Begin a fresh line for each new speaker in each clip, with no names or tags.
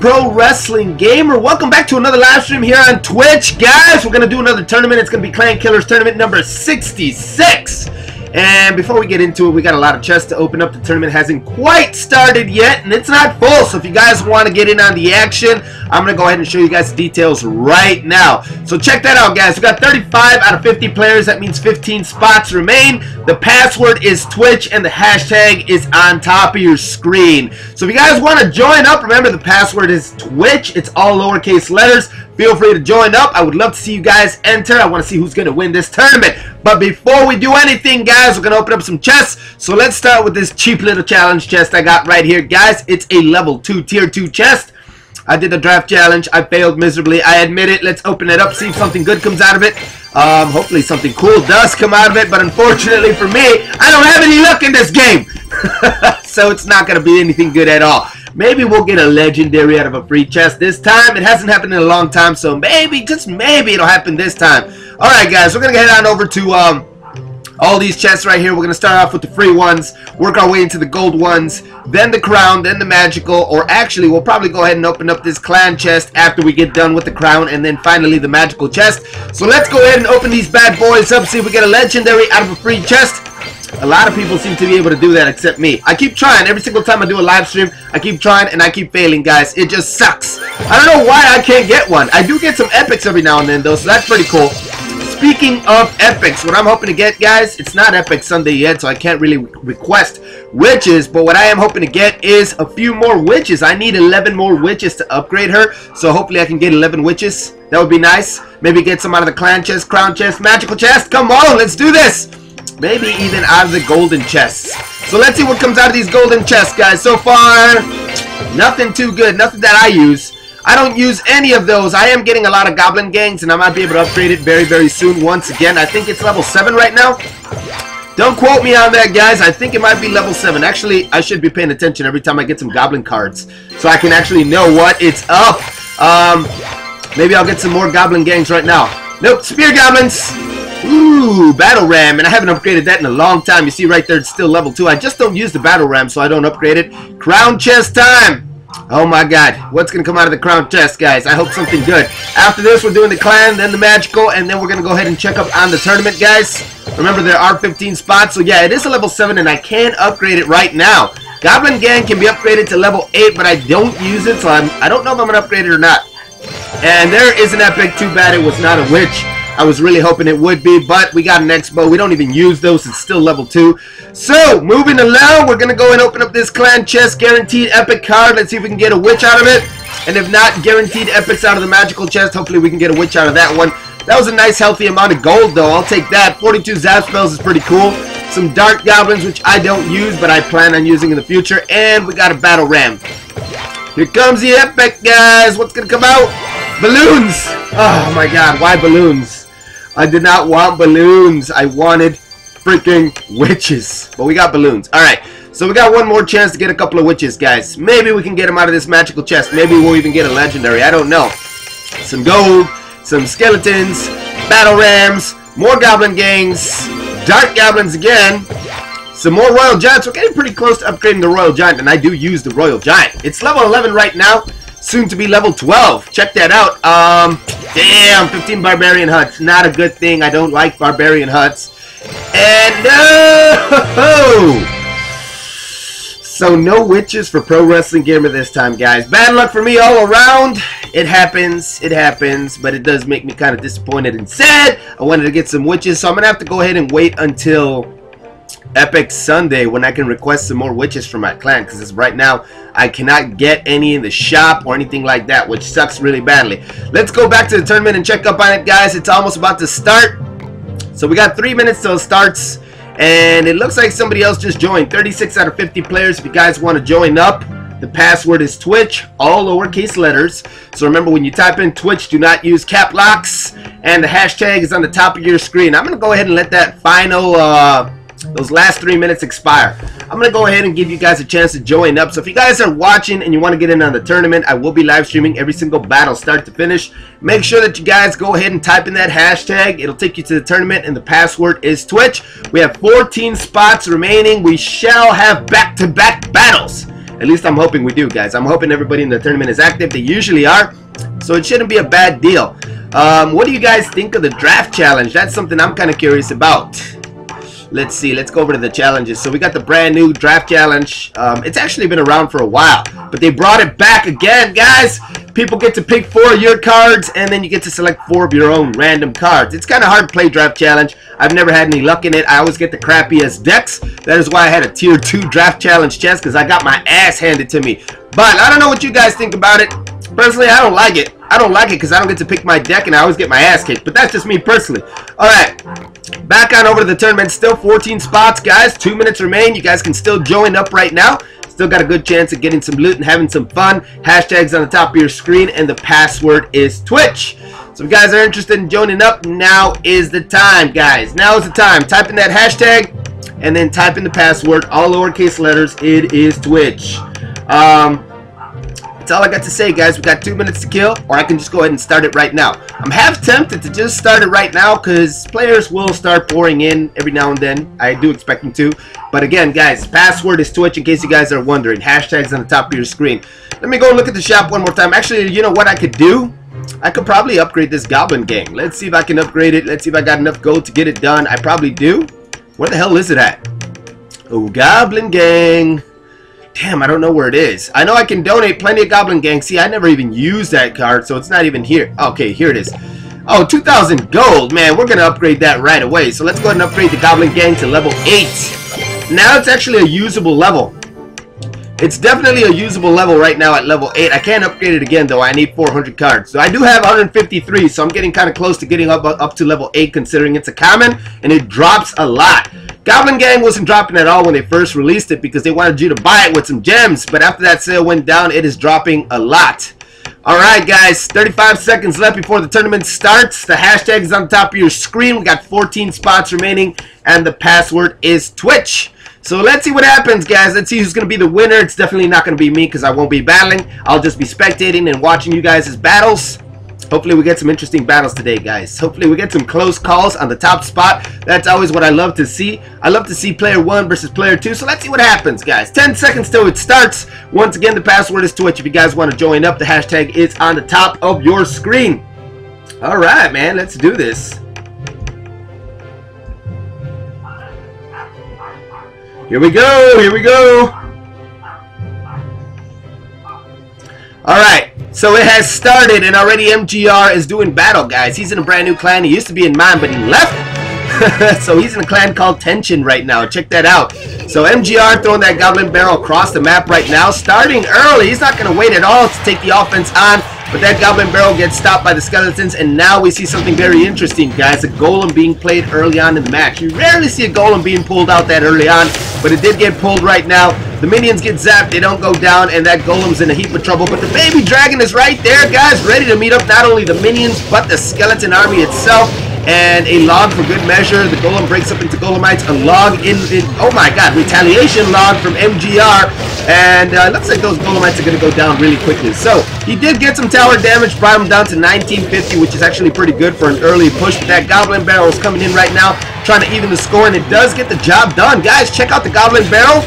Pro Wrestling Gamer? Welcome back to another live stream here on Twitch. Guys, we're going to do another tournament. It's going to be Clan Killers Tournament number 66. And before we get into it, we got a lot of chests to open up. The tournament hasn't quite started yet, and it's not full. So if you guys want to get in on the action, I'm going to go ahead and show you guys the details right now. So check that out, guys. We got 35 out of 50 players. That means 15 spots remain. The password is Twitch, and the hashtag is on top of your screen. So if you guys want to join up, remember the password is Twitch. It's all lowercase letters. Feel free to join up. I would love to see you guys enter. I want to see who's going to win this tournament. But before we do anything, guys, we're going to open up some chests. So let's start with this cheap little challenge chest I got right here. Guys, it's a level 2, tier 2 chest. I did the draft challenge. I failed miserably. I admit it. Let's open it up, see if something good comes out of it. Um, hopefully something cool does come out of it. But unfortunately for me, I don't have any luck in this game. so it's not going to be anything good at all. Maybe we'll get a legendary out of a free chest this time. It hasn't happened in a long time, so maybe, just maybe it'll happen this time. Alright, guys, we're going to head on over to um, all these chests right here. We're going to start off with the free ones, work our way into the gold ones, then the crown, then the magical, or actually, we'll probably go ahead and open up this clan chest after we get done with the crown, and then finally the magical chest. So let's go ahead and open these bad boys up, see if we get a legendary out of a free chest. A lot of people seem to be able to do that except me. I keep trying. Every single time I do a live stream, I keep trying and I keep failing, guys. It just sucks. I don't know why I can't get one. I do get some epics every now and then, though, so that's pretty cool. Speaking of epics, what I'm hoping to get, guys, it's not Epic Sunday yet, so I can't really request witches, but what I am hoping to get is a few more witches. I need 11 more witches to upgrade her, so hopefully I can get 11 witches. That would be nice. Maybe get some out of the clan chest, crown chest, magical chest. Come on, let's do this maybe even out of the golden chests. So let's see what comes out of these golden chests, guys. So far, nothing too good. Nothing that I use. I don't use any of those. I am getting a lot of goblin gangs, and I might be able to upgrade it very, very soon once again. I think it's level 7 right now. Don't quote me on that, guys. I think it might be level 7. Actually, I should be paying attention every time I get some goblin cards, so I can actually know what it's up. Um, maybe I'll get some more goblin gangs right now. Nope, spear goblins. Ooh, Battle Ram, and I haven't upgraded that in a long time. You see right there, it's still level 2. I just don't use the Battle Ram, so I don't upgrade it. Crown Chest time! Oh my god, what's to come out of the Crown Chest, guys? I hope something good. After this, we're doing the Clan, then the Magical, and then we're to go ahead and check up on the tournament, guys. Remember, there are 15 spots, so yeah, it is a level 7, and I can upgrade it right now. Goblin Gang can be upgraded to level 8, but I don't use it, so I'm, I don't know if I'm to upgrade it or not. And there is an epic, too bad it was not a witch. I was really hoping it would be, but we got an X-Bow. We don't even use those. It's still level 2. So, moving along, we're going to go and open up this clan chest. Guaranteed epic card. Let's see if we can get a witch out of it. And if not, guaranteed epics out of the magical chest. Hopefully we can get a witch out of that one. That was a nice healthy amount of gold though. I'll take that. 42 zap spells is pretty cool. Some dart goblins which I don't use but I plan on using in the future. And we got a battle ram. Here comes the epic guys. What's going to come out? Balloons. Oh my god. Why balloons? I did not want balloons. I wanted freaking witches. But we got balloons. Alright, so we got one more chance to get a couple of witches, guys. Maybe we can get them out of this magical chest. Maybe we'll even get a legendary. I don't know. Some gold, some skeletons, battle rams, more goblin gangs, dart goblins again, some more royal giants. We're getting pretty close to upgrading the royal giant, and I do use the royal giant. It's level 11 right now soon to be level 12. Check that out. Um, damn, 15 barbarian huts. Not a good thing. I don't like barbarian huts. And no! So no witches for Pro Wrestling Gamer this time, guys. Bad luck for me all around. It happens. It happens. But it does make me kind of disappointed and sad. I wanted to get some witches, so I'm going to have to go ahead and wait until Epic Sunday when I can request some more witches for my clan because right now I cannot get any in the shop or anything like that which sucks really badly. Let's go back to the tournament and check up on it guys. It's almost about to start. So we got three minutes till it starts and it looks like somebody else just joined. 36 out of 50 players if you guys want to join up. The password is Twitch, all lowercase letters. So remember when you type in Twitch, do not use cap locks. And the hashtag is on the top of your screen. I'm going to go ahead and let that final... Uh, those last three minutes expire. I'm going to go ahead and give you guys a chance to join up. So if you guys are watching and you want to get in on the tournament, I will be live streaming every single battle start to finish. Make sure that you guys go ahead and type in that hashtag. It'll take you to the tournament and the password is Twitch. We have 14 spots remaining. We shall have back-to-back -back battles. At least I'm hoping we do, guys. I'm hoping everybody in the tournament is active. They usually are, so it shouldn't be a bad deal. Um, what do you guys think of the draft challenge? That's something I'm kind of curious about. Let's see. Let's go over to the challenges. So we got the brand new draft challenge. Um, it's actually been around for a while, but they brought it back again, guys. People get to pick four of your cards, and then you get to select four of your own random cards. It's kind of hard to play draft challenge. I've never had any luck in it. I always get the crappiest decks. That is why I had a tier two draft challenge chest because I got my ass handed to me. But I don't know what you guys think about it. Personally, I don't like it. I don't like it because I don't get to pick my deck and I always get my ass kicked. But that's just me personally. Alright, back on over to the tournament. Still 14 spots, guys. Two minutes remain. You guys can still join up right now. Still got a good chance of getting some loot and having some fun. Hashtags on the top of your screen and the password is Twitch. So if you guys are interested in joining up, now is the time, guys. Now is the time. Type in that hashtag and then type in the password, all lowercase letters. It is Twitch. Um, that's all I got to say, guys. We got two minutes to kill, or I can just go ahead and start it right now. I'm half tempted to just start it right now because players will start pouring in every now and then. I do expect them to. But again, guys, password is Twitch in case you guys are wondering. Hashtags on the top of your screen. Let me go look at the shop one more time. Actually, you know what I could do? I could probably upgrade this Goblin Gang. Let's see if I can upgrade it. Let's see if I got enough gold to get it done. I probably do. Where the hell is it at? Oh, Goblin Gang. Damn, I don't know where it is. I know I can donate plenty of Goblin Gang. See, I never even used that card, so it's not even here. Okay, here it is. Oh, 2,000 gold. Man, we're going to upgrade that right away. So let's go ahead and upgrade the Goblin Gang to level 8. Now it's actually a usable level. It's definitely a usable level right now at level 8. I can't upgrade it again, though. I need 400 cards. So I do have 153, so I'm getting kind of close to getting up, up to level 8, considering it's a common, and it drops a lot. Goblin Gang wasn't dropping at all when they first released it because they wanted you to buy it with some gems. But after that sale went down, it is dropping a lot. Alright guys, 35 seconds left before the tournament starts. The hashtag is on top of your screen. We got 14 spots remaining and the password is Twitch. So let's see what happens guys. Let's see who's going to be the winner. It's definitely not going to be me because I won't be battling. I'll just be spectating and watching you guys' battles. Hopefully we get some interesting battles today, guys. Hopefully we get some close calls on the top spot. That's always what I love to see. I love to see player 1 versus player 2. So let's see what happens, guys. 10 seconds till it starts. Once again, the password is Twitch. If you guys want to join up, the hashtag is on the top of your screen. Alright, man. Let's do this. Here we go. Here we go. Alright, so it has started and already MGR is doing battle, guys. He's in a brand new clan. He used to be in mine, but he left. so he's in a clan called Tension right now. Check that out. So MGR throwing that Goblin Barrel across the map right now. Starting early. He's not going to wait at all to take the offense on. But that Goblin Barrel gets stopped by the Skeletons. And now we see something very interesting, guys. A Golem being played early on in the match. You rarely see a Golem being pulled out that early on. But it did get pulled right now. The minions get zapped, they don't go down, and that golem's in a heap of trouble. But the baby dragon is right there, guys, ready to meet up not only the minions, but the skeleton army itself. And a log for good measure. The golem breaks up into golemites. A log in, in oh my god, retaliation log from MGR. And uh, looks like those golemites are going to go down really quickly. So, he did get some tower damage, brought him down to 1950, which is actually pretty good for an early push. But that goblin barrel is coming in right now, trying to even the score, and it does get the job done. Guys, check out the goblin barrel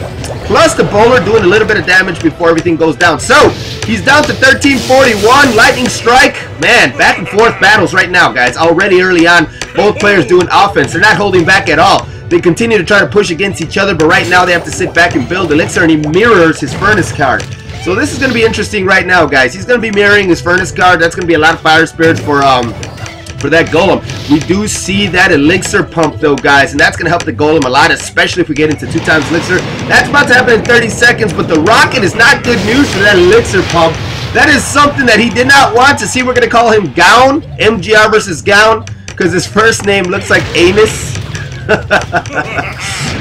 plus the bowler doing a little bit of damage before everything goes down. So, he's down to 1341. Lightning Strike. Man, back and forth battles right now, guys. Already early on, both players doing offense. They're not holding back at all. They continue to try to push against each other, but right now they have to sit back and build Elixir, and he mirrors his Furnace card. So this is going to be interesting right now, guys. He's going to be mirroring his Furnace card. That's going to be a lot of Fire Spirits for um, for that golem. We do see that elixir pump though, guys, and that's going to help the golem a lot, especially if we get into two times elixir. That's about to happen in 30 seconds, but the rocket is not good news for that elixir pump. That is something that he did not want to see. We're going to call him Gown, MGR versus Gown, because his first name looks like Anus.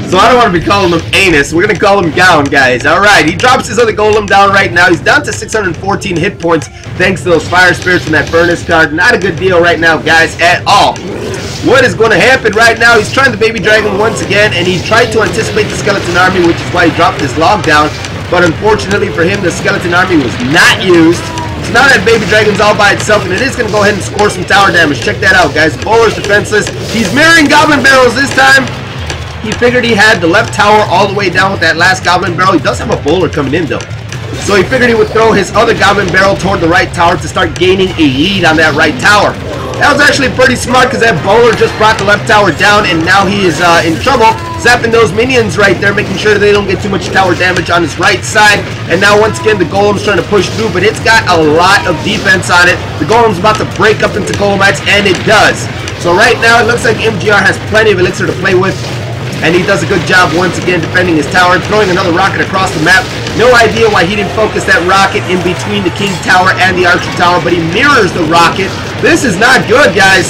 so I don't want to be calling him Anus. We're going to call him Gown, guys. Alright, he drops his other golem down right now. He's down to 614 hit points thanks to those fire spirits from that furnace card. Not a good deal right now, guys, at all. What is going to happen right now? He's trying the baby dragon once again, and he tried to anticipate the skeleton army, which is why he dropped his log down. But unfortunately for him, the skeleton army was not used. So now that Baby Dragon's all by itself, and it is going to go ahead and score some tower damage. Check that out, guys. Bowler's defenseless. He's mirroring Goblin Barrels this time. He figured he had the left tower all the way down with that last Goblin Barrel. He does have a bowler coming in, though. So he figured he would throw his other Goblin Barrel toward the right tower to start gaining a lead on that right tower. That was actually pretty smart because that bowler just brought the left tower down and now he is uh, in trouble zapping those minions right there, making sure that they don't get too much tower damage on his right side. And now once again, the Golem's trying to push through, but it's got a lot of defense on it. The Golem's about to break up into Golemites, and it does. So right now, it looks like MGR has plenty of elixir to play with. And he does a good job once again defending his tower, throwing another rocket across the map. No idea why he didn't focus that rocket in between the King Tower and the Archer Tower, but he mirrors the rocket. This is not good, guys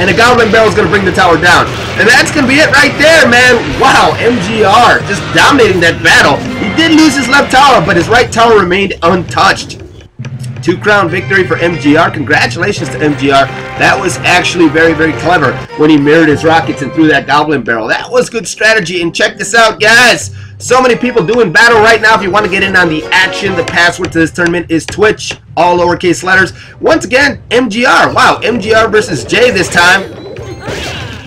and a Goblin Barrel is going to bring the tower down. And that's going to be it right there, man. Wow, MGR just dominating that battle. He did lose his left tower, but his right tower remained untouched. Two crown victory for MGR. Congratulations to MGR. That was actually very, very clever when he mirrored his rockets and threw that Goblin Barrel. That was good strategy. And check this out, guys. So many people doing battle right now. If you want to get in on the action, the password to this tournament is Twitch, all lowercase letters. Once again, MGR. Wow, MGR versus Jay this time.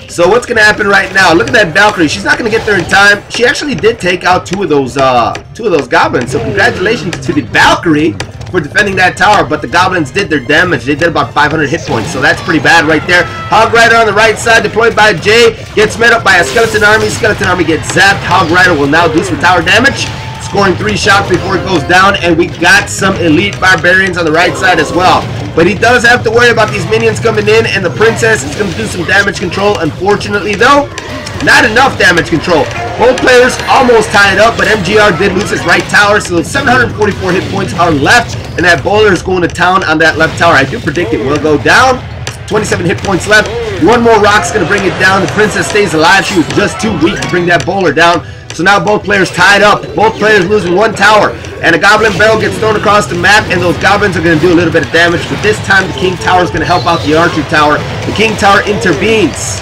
So what's going to happen right now? Look at that Valkyrie. She's not going to get there in time. She actually did take out two of those uh, two of those goblins. So congratulations to the Valkyrie for defending that tower, but the goblins did their damage. They did about 500 hit points, so that's pretty bad right there. Hog Rider on the right side, deployed by Jay, gets met up by a skeleton army. Skeleton army gets zapped. Hog Rider will now do some tower damage, scoring three shots before it goes down, and we got some elite barbarians on the right side as well. But he does have to worry about these minions coming in, and the princess is going to do some damage control. Unfortunately, though, not enough damage control. Both players almost tied up, but MGR did lose his right tower, so 744 hit points are left, and that bowler is going to town on that left tower. I do predict it will go down. 27 hit points left. One more rock's going to bring it down. The princess stays alive. She was just too weak to bring that bowler down. So now both players tied up. Both players losing one tower. And a goblin barrel gets thrown across the map, and those goblins are going to do a little bit of damage. But this time, the king tower is going to help out the archer tower. The king tower intervenes.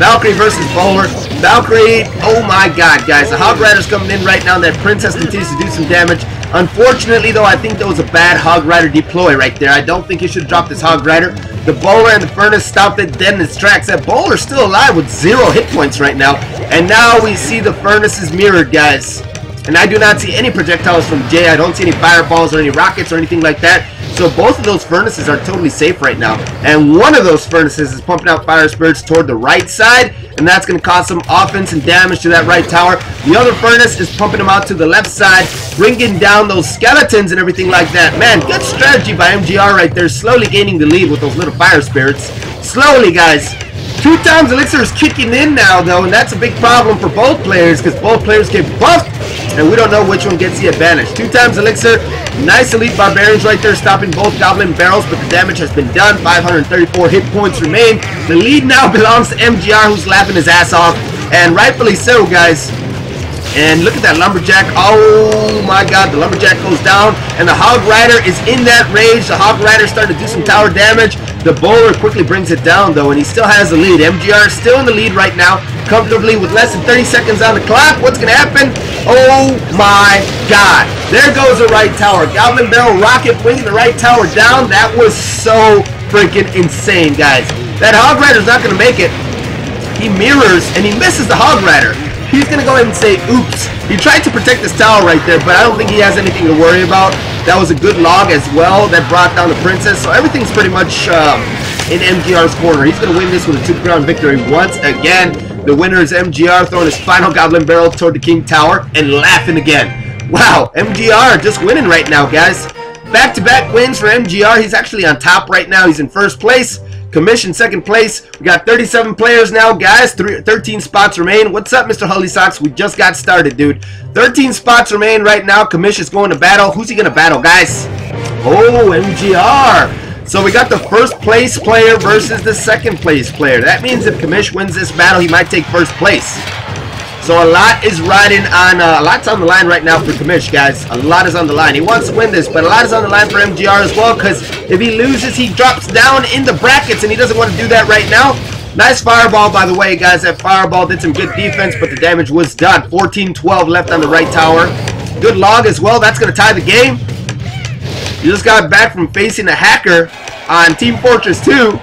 Valkyrie versus Bowler. Valkyrie, oh my god, guys. The Hog Rider's coming in right now. That Princess continues to do some damage. Unfortunately, though, I think that was a bad Hog Rider deploy right there. I don't think he should drop this Hog Rider. The Bowler and the Furnace stopped it dead in its tracks. That Bowler's still alive with zero hit points right now. And now we see the Furnaces mirrored, guys. And I do not see any projectiles from Jay. I don't see any fireballs or any rockets or anything like that. So both of those furnaces are totally safe right now. And one of those furnaces is pumping out fire spirits toward the right side. And that's going to cause some offense and damage to that right tower. The other furnace is pumping them out to the left side, bringing down those skeletons and everything like that. Man, good strategy by MGR right there. Slowly gaining the lead with those little fire spirits. Slowly, guys. Two times Elixir is kicking in now, though, and that's a big problem for both players because both players get buffed, and we don't know which one gets the advantage. Two times Elixir, nice Elite Barbarians right there stopping both Goblin Barrels, but the damage has been done. 534 hit points remain. The lead now belongs to MGR, who's laughing his ass off, and rightfully so, guys. And look at that Lumberjack. Oh my god, the Lumberjack goes down. And the Hog Rider is in that rage. The Hog Rider starting to do some tower damage. The Bowler quickly brings it down though, and he still has the lead. MGR is still in the lead right now, comfortably with less than 30 seconds on the clock. What's going to happen? Oh my god. There goes the right tower. Goblin Barrel Rocket bringing the right tower down. That was so freaking insane, guys. That Hog Rider's not going to make it. He mirrors, and he misses the Hog Rider he's going to go ahead and say, oops. He tried to protect his tower right there, but I don't think he has anything to worry about. That was a good log as well that brought down the princess, so everything's pretty much um, in MGR's corner. He's going to win this with a two-crown victory once again. The winner is MGR throwing his final Goblin Barrel toward the King Tower and laughing again. Wow, MGR just winning right now, guys. Back-to-back -back wins for MGR. He's actually on top right now. He's in first place. Commission second place. We got 37 players now, guys. Three, 13 spots remain. What's up, Mr. Hully Socks? We just got started, dude. 13 spots remain right now. Commission's going to battle. Who's he going to battle, guys? Oh, MGR. So we got the first place player versus the second place player. That means if Commish wins this battle, he might take first place. So a lot is riding on, uh, a lot's on the line right now for Kamish, guys. A lot is on the line. He wants to win this, but a lot is on the line for MGR as well, because if he loses, he drops down in the brackets, and he doesn't want to do that right now. Nice fireball, by the way, guys. That fireball did some good defense, but the damage was done. 14-12 left on the right tower. Good log as well. That's going to tie the game. You just got back from facing a hacker on Team Fortress 2.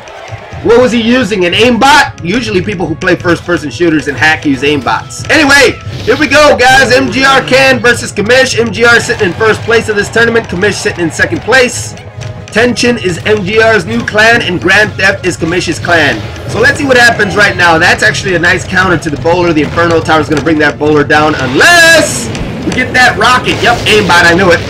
What was he using? An aimbot? Usually people who play first-person shooters and hack use aimbots. Anyway, Here we go, guys. MGR Can versus Kamish. MGR sitting in first place of this tournament. Kamish sitting in second place. Tension is MGR's new clan, and Grand Theft is Kamish's clan. So let's see what happens right now. That's actually a nice counter to the bowler. The Inferno Tower is going to bring that bowler down unless we get that rocket. Yep, aimbot, I knew it.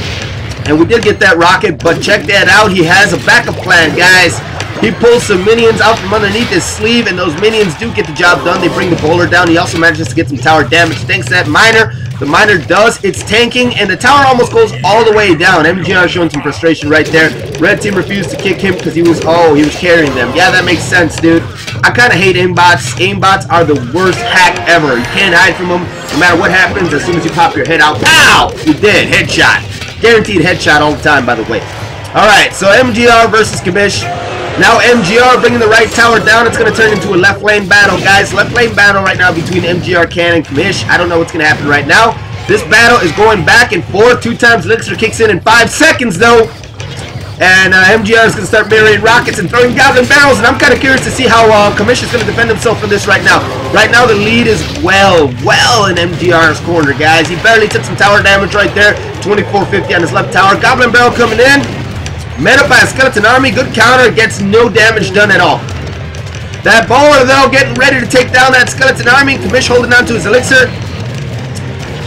And we did get that rocket, but check that out. He has a backup plan, guys. He pulls some minions out from underneath his sleeve, and those minions do get the job done. They bring the bowler down. He also manages to get some tower damage thanks that miner. The miner does its tanking, and the tower almost goes all the way down. MGR showing some frustration right there. Red team refused to kick him because he was, oh, he was carrying them. Yeah, that makes sense, dude. I kind of hate aimbots. Aimbots are the worst hack ever. You can't hide from them. No matter what happens, as soon as you pop your head out, pow! You did. Headshot. Guaranteed headshot all the time, by the way. Alright, so MGR versus Kamish. Now MGR bringing the right tower down. It's going to turn into a left lane battle, guys. Left lane battle right now between MGR Can and Kamish. I don't know what's going to happen right now. This battle is going back and forth. Two times Elixir kicks in in five seconds, though. And uh, MGR is going to start marrying rockets and throwing Goblin barrels. And I'm kind of curious to see how uh, Kamish is going to defend himself from this right now. Right now, the lead is well, well in MGR's corner, guys. He barely took some tower damage right there. 2450 on his left tower. Goblin barrel coming in. Met up by a skeleton army. Good counter. Gets no damage done at all. That bowler, though, getting ready to take down that skeleton army. Kamish holding on to his elixir.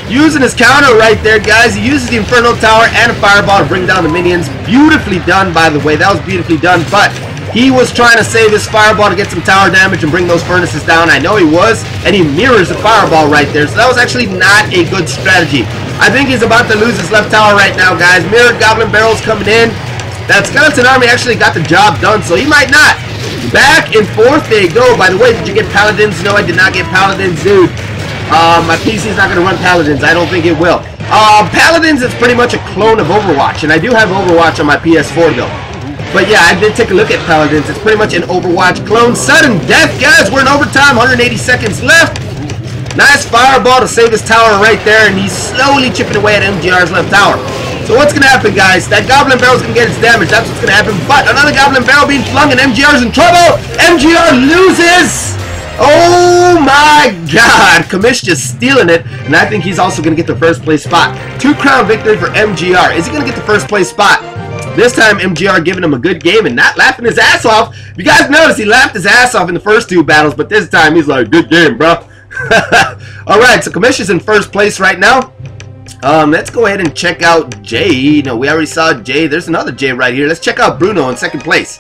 Using his counter right there, guys. He uses the Inferno Tower and a Fireball to bring down the minions. Beautifully done, by the way. That was beautifully done, but he was trying to save his Fireball to get some tower damage and bring those furnaces down. I know he was, and he mirrors the Fireball right there, so that was actually not a good strategy. I think he's about to lose his left tower right now, guys. Mirrored Goblin Barrels coming in. That Skeleton Army actually got the job done, so he might not. Back and forth they go. By the way, did you get Paladins? No, I did not get Paladins, dude. Uh, my PC is not going to run Paladins. I don't think it will. Uh, Paladins is pretty much a clone of Overwatch, and I do have Overwatch on my PS4, though. But yeah, I did take a look at Paladins. It's pretty much an Overwatch clone. Sudden death, guys. We're in overtime. 180 seconds left. Nice fireball to save his tower right there, and he's slowly chipping away at MGR's left tower. So what's going to happen, guys? That Goblin Barrel's going to get its damage. That's what's going to happen. But another Goblin Barrel being flung, and MGR's in trouble. MGR loses. Oh my god! Kamish just stealing it, and I think he's also going to get the first place spot. Two crown victory for MGR. Is he going to get the first place spot? This time, MGR giving him a good game and not laughing his ass off. You guys notice, he laughed his ass off in the first two battles, but this time he's like, good game, bro. Alright, so is in first place right now. Um, let's go ahead and check out Jay. No, we already saw Jay. There's another Jay right here. Let's check out Bruno in second place.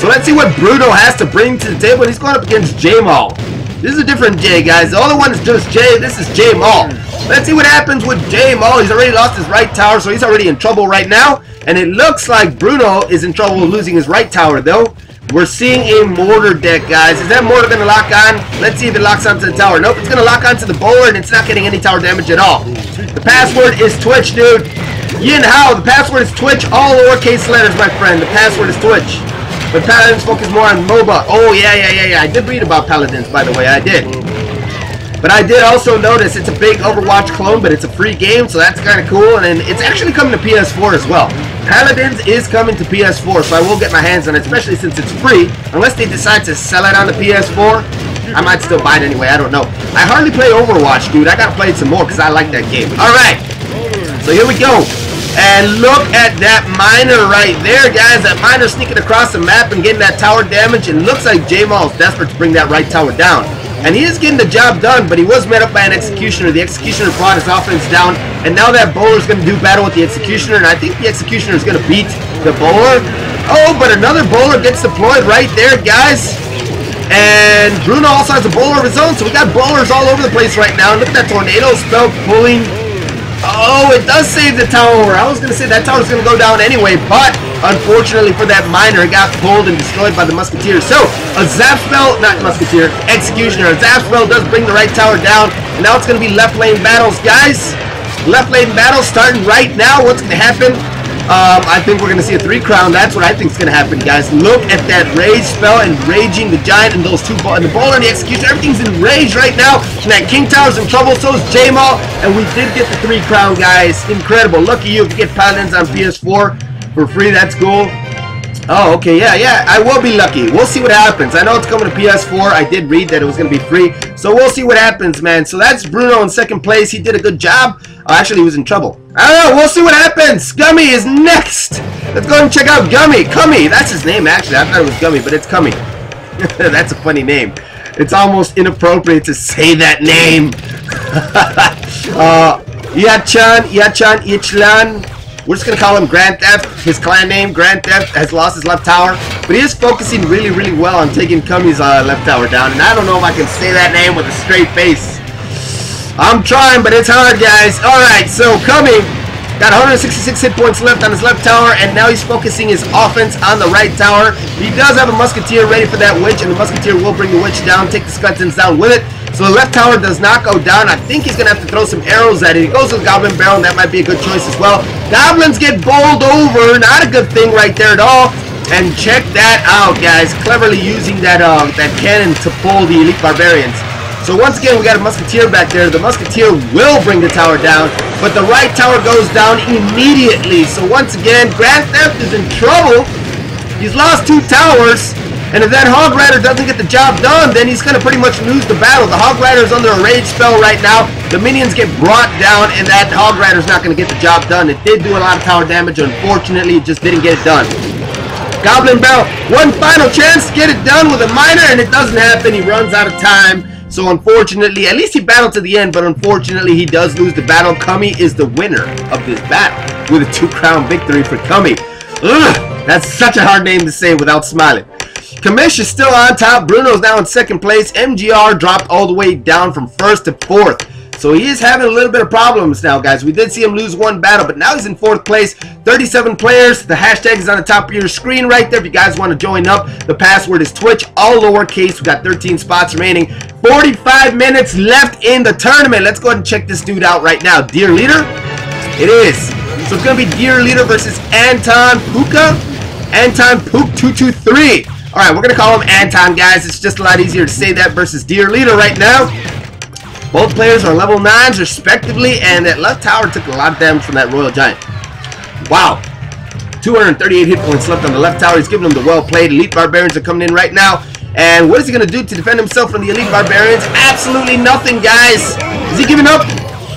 So let's see what Bruno has to bring to the table. He's going up against J Maul. This is a different Jay, guys. The other one is just Jay. This is J Maul. Let's see what happens with J Maul. He's already lost his right tower, so he's already in trouble right now. And it looks like Bruno is in trouble losing his right tower, though. We're seeing a mortar deck, guys. Is that mortar going to lock on? Let's see if it locks onto the tower. Nope, it's going to lock onto the bowler, and it's not getting any tower damage at all. The password is Twitch, dude. Yin Hao, the password is Twitch. All lowercase letters, my friend. The password is Twitch. But Paladins focus more on MOBA. Oh, yeah, yeah, yeah, yeah. I did read about Paladins, by the way. I did. But I did also notice it's a big Overwatch clone, but it's a free game, so that's kind of cool. And it's actually coming to PS4 as well. Paladins is coming to PS4, so I will get my hands on it, especially since it's free. Unless they decide to sell it on the PS4, I might still buy it anyway. I don't know. I hardly play Overwatch, dude. I gotta play it some more because I like that game. All right. So here we go. And look at that miner right there, guys. That miner sneaking across the map and getting that tower damage. It looks like J-Maul is desperate to bring that right tower down. And he is getting the job done, but he was met up by an Executioner. The Executioner brought his offense down, and now that Bowler is going to do battle with the Executioner, and I think the Executioner is going to beat the Bowler. Oh, but another Bowler gets deployed right there, guys. And Bruno also has a Bowler of his own, so we got Bowlers all over the place right now. Look at that Tornado spell pulling Oh, it does save the tower. I was going to say that tower's going to go down anyway, but unfortunately for that miner, it got pulled and destroyed by the Musketeer. So, a Zap spell, not Musketeer, Executioner. A Zap spell does bring the right tower down, and now it's going to be left lane battles, guys. Left lane battles starting right now. What's going to happen? Um, I think we're going to see a three crown. That's what I think is going to happen, guys. Look at that rage spell and raging the giant and those two and the ball and the execution. Everything's in rage right now. And that King Tower's in trouble. So is J-Maul. And we did get the three crown, guys. Incredible. Lucky you if you get Paladins on PS4 for free. That's cool. Oh, okay, yeah, yeah, I will be lucky. We'll see what happens. I know it's coming to PS4. I did read that it was going to be free. So we'll see what happens, man. So that's Bruno in second place. He did a good job. Oh, actually, he was in trouble. I don't know. We'll see what happens. Gummy is next. Let's go and check out Gummy. Cummy. That's his name, actually. I thought it was Gummy, but it's Cummy. that's a funny name. It's almost inappropriate to say that name. uh, Yachan, Yachan, Ichlan. We're just going to call him Grand Theft. His clan name, Grand Theft, has lost his left tower. But he is focusing really, really well on taking Kummy's uh, left tower down. And I don't know if I can say that name with a straight face. I'm trying, but it's hard, guys. Alright, so Kummy got 166 hit points left on his left tower. And now he's focusing his offense on the right tower. He does have a Musketeer ready for that Witch. And the Musketeer will bring the Witch down, take the Skeletons down with it. So the left tower does not go down. I think he's going to have to throw some arrows at it. He goes with Goblin Barrel, and that might be a good choice as well. Goblins get bowled over. Not a good thing right there at all. And check that out, guys. Cleverly using that uh, that cannon to pull the Elite Barbarians. So once again, we got a Musketeer back there. The Musketeer will bring the tower down, but the right tower goes down immediately. So once again, Grand Theft is in trouble. He's lost two towers. And if that Hog Rider doesn't get the job done, then he's going to pretty much lose the battle. The Hog Rider is under a rage spell right now. The minions get brought down, and that Hog Rider is not going to get the job done. It did do a lot of tower damage. Unfortunately, it just didn't get it done. Goblin Barrel, one final chance to get it done with a miner, and it doesn't happen. He runs out of time. So unfortunately, at least he battled to the end, but unfortunately he does lose the battle. Cummy is the winner of this battle with a two-crown victory for Cummy. Ugh, that's such a hard name to say without smiling. Is still on top. Bruno's now in second place. MGR dropped all the way down from first to fourth. So he is having a little bit of problems now, guys. We did see him lose one battle, but now he's in fourth place. 37 players. The hashtag is on the top of your screen right there if you guys want to join up. The password is Twitch, all lowercase. We got 13 spots remaining. 45 minutes left in the tournament. Let's go ahead and check this dude out right now. Dear Leader? It is. So it's going to be Dear Leader versus Anton Puka. Anton Pook 223. Alright, we're going to call him Anton, guys. It's just a lot easier to say that versus Dear Leader right now. Both players are level 9s respectively, and that left tower took a lot of damage from that Royal Giant. Wow. 238 hit points left on the left tower. He's giving them the well-played. Elite Barbarians are coming in right now. And what is he going to do to defend himself from the Elite Barbarians? Absolutely nothing, guys. Is he giving up?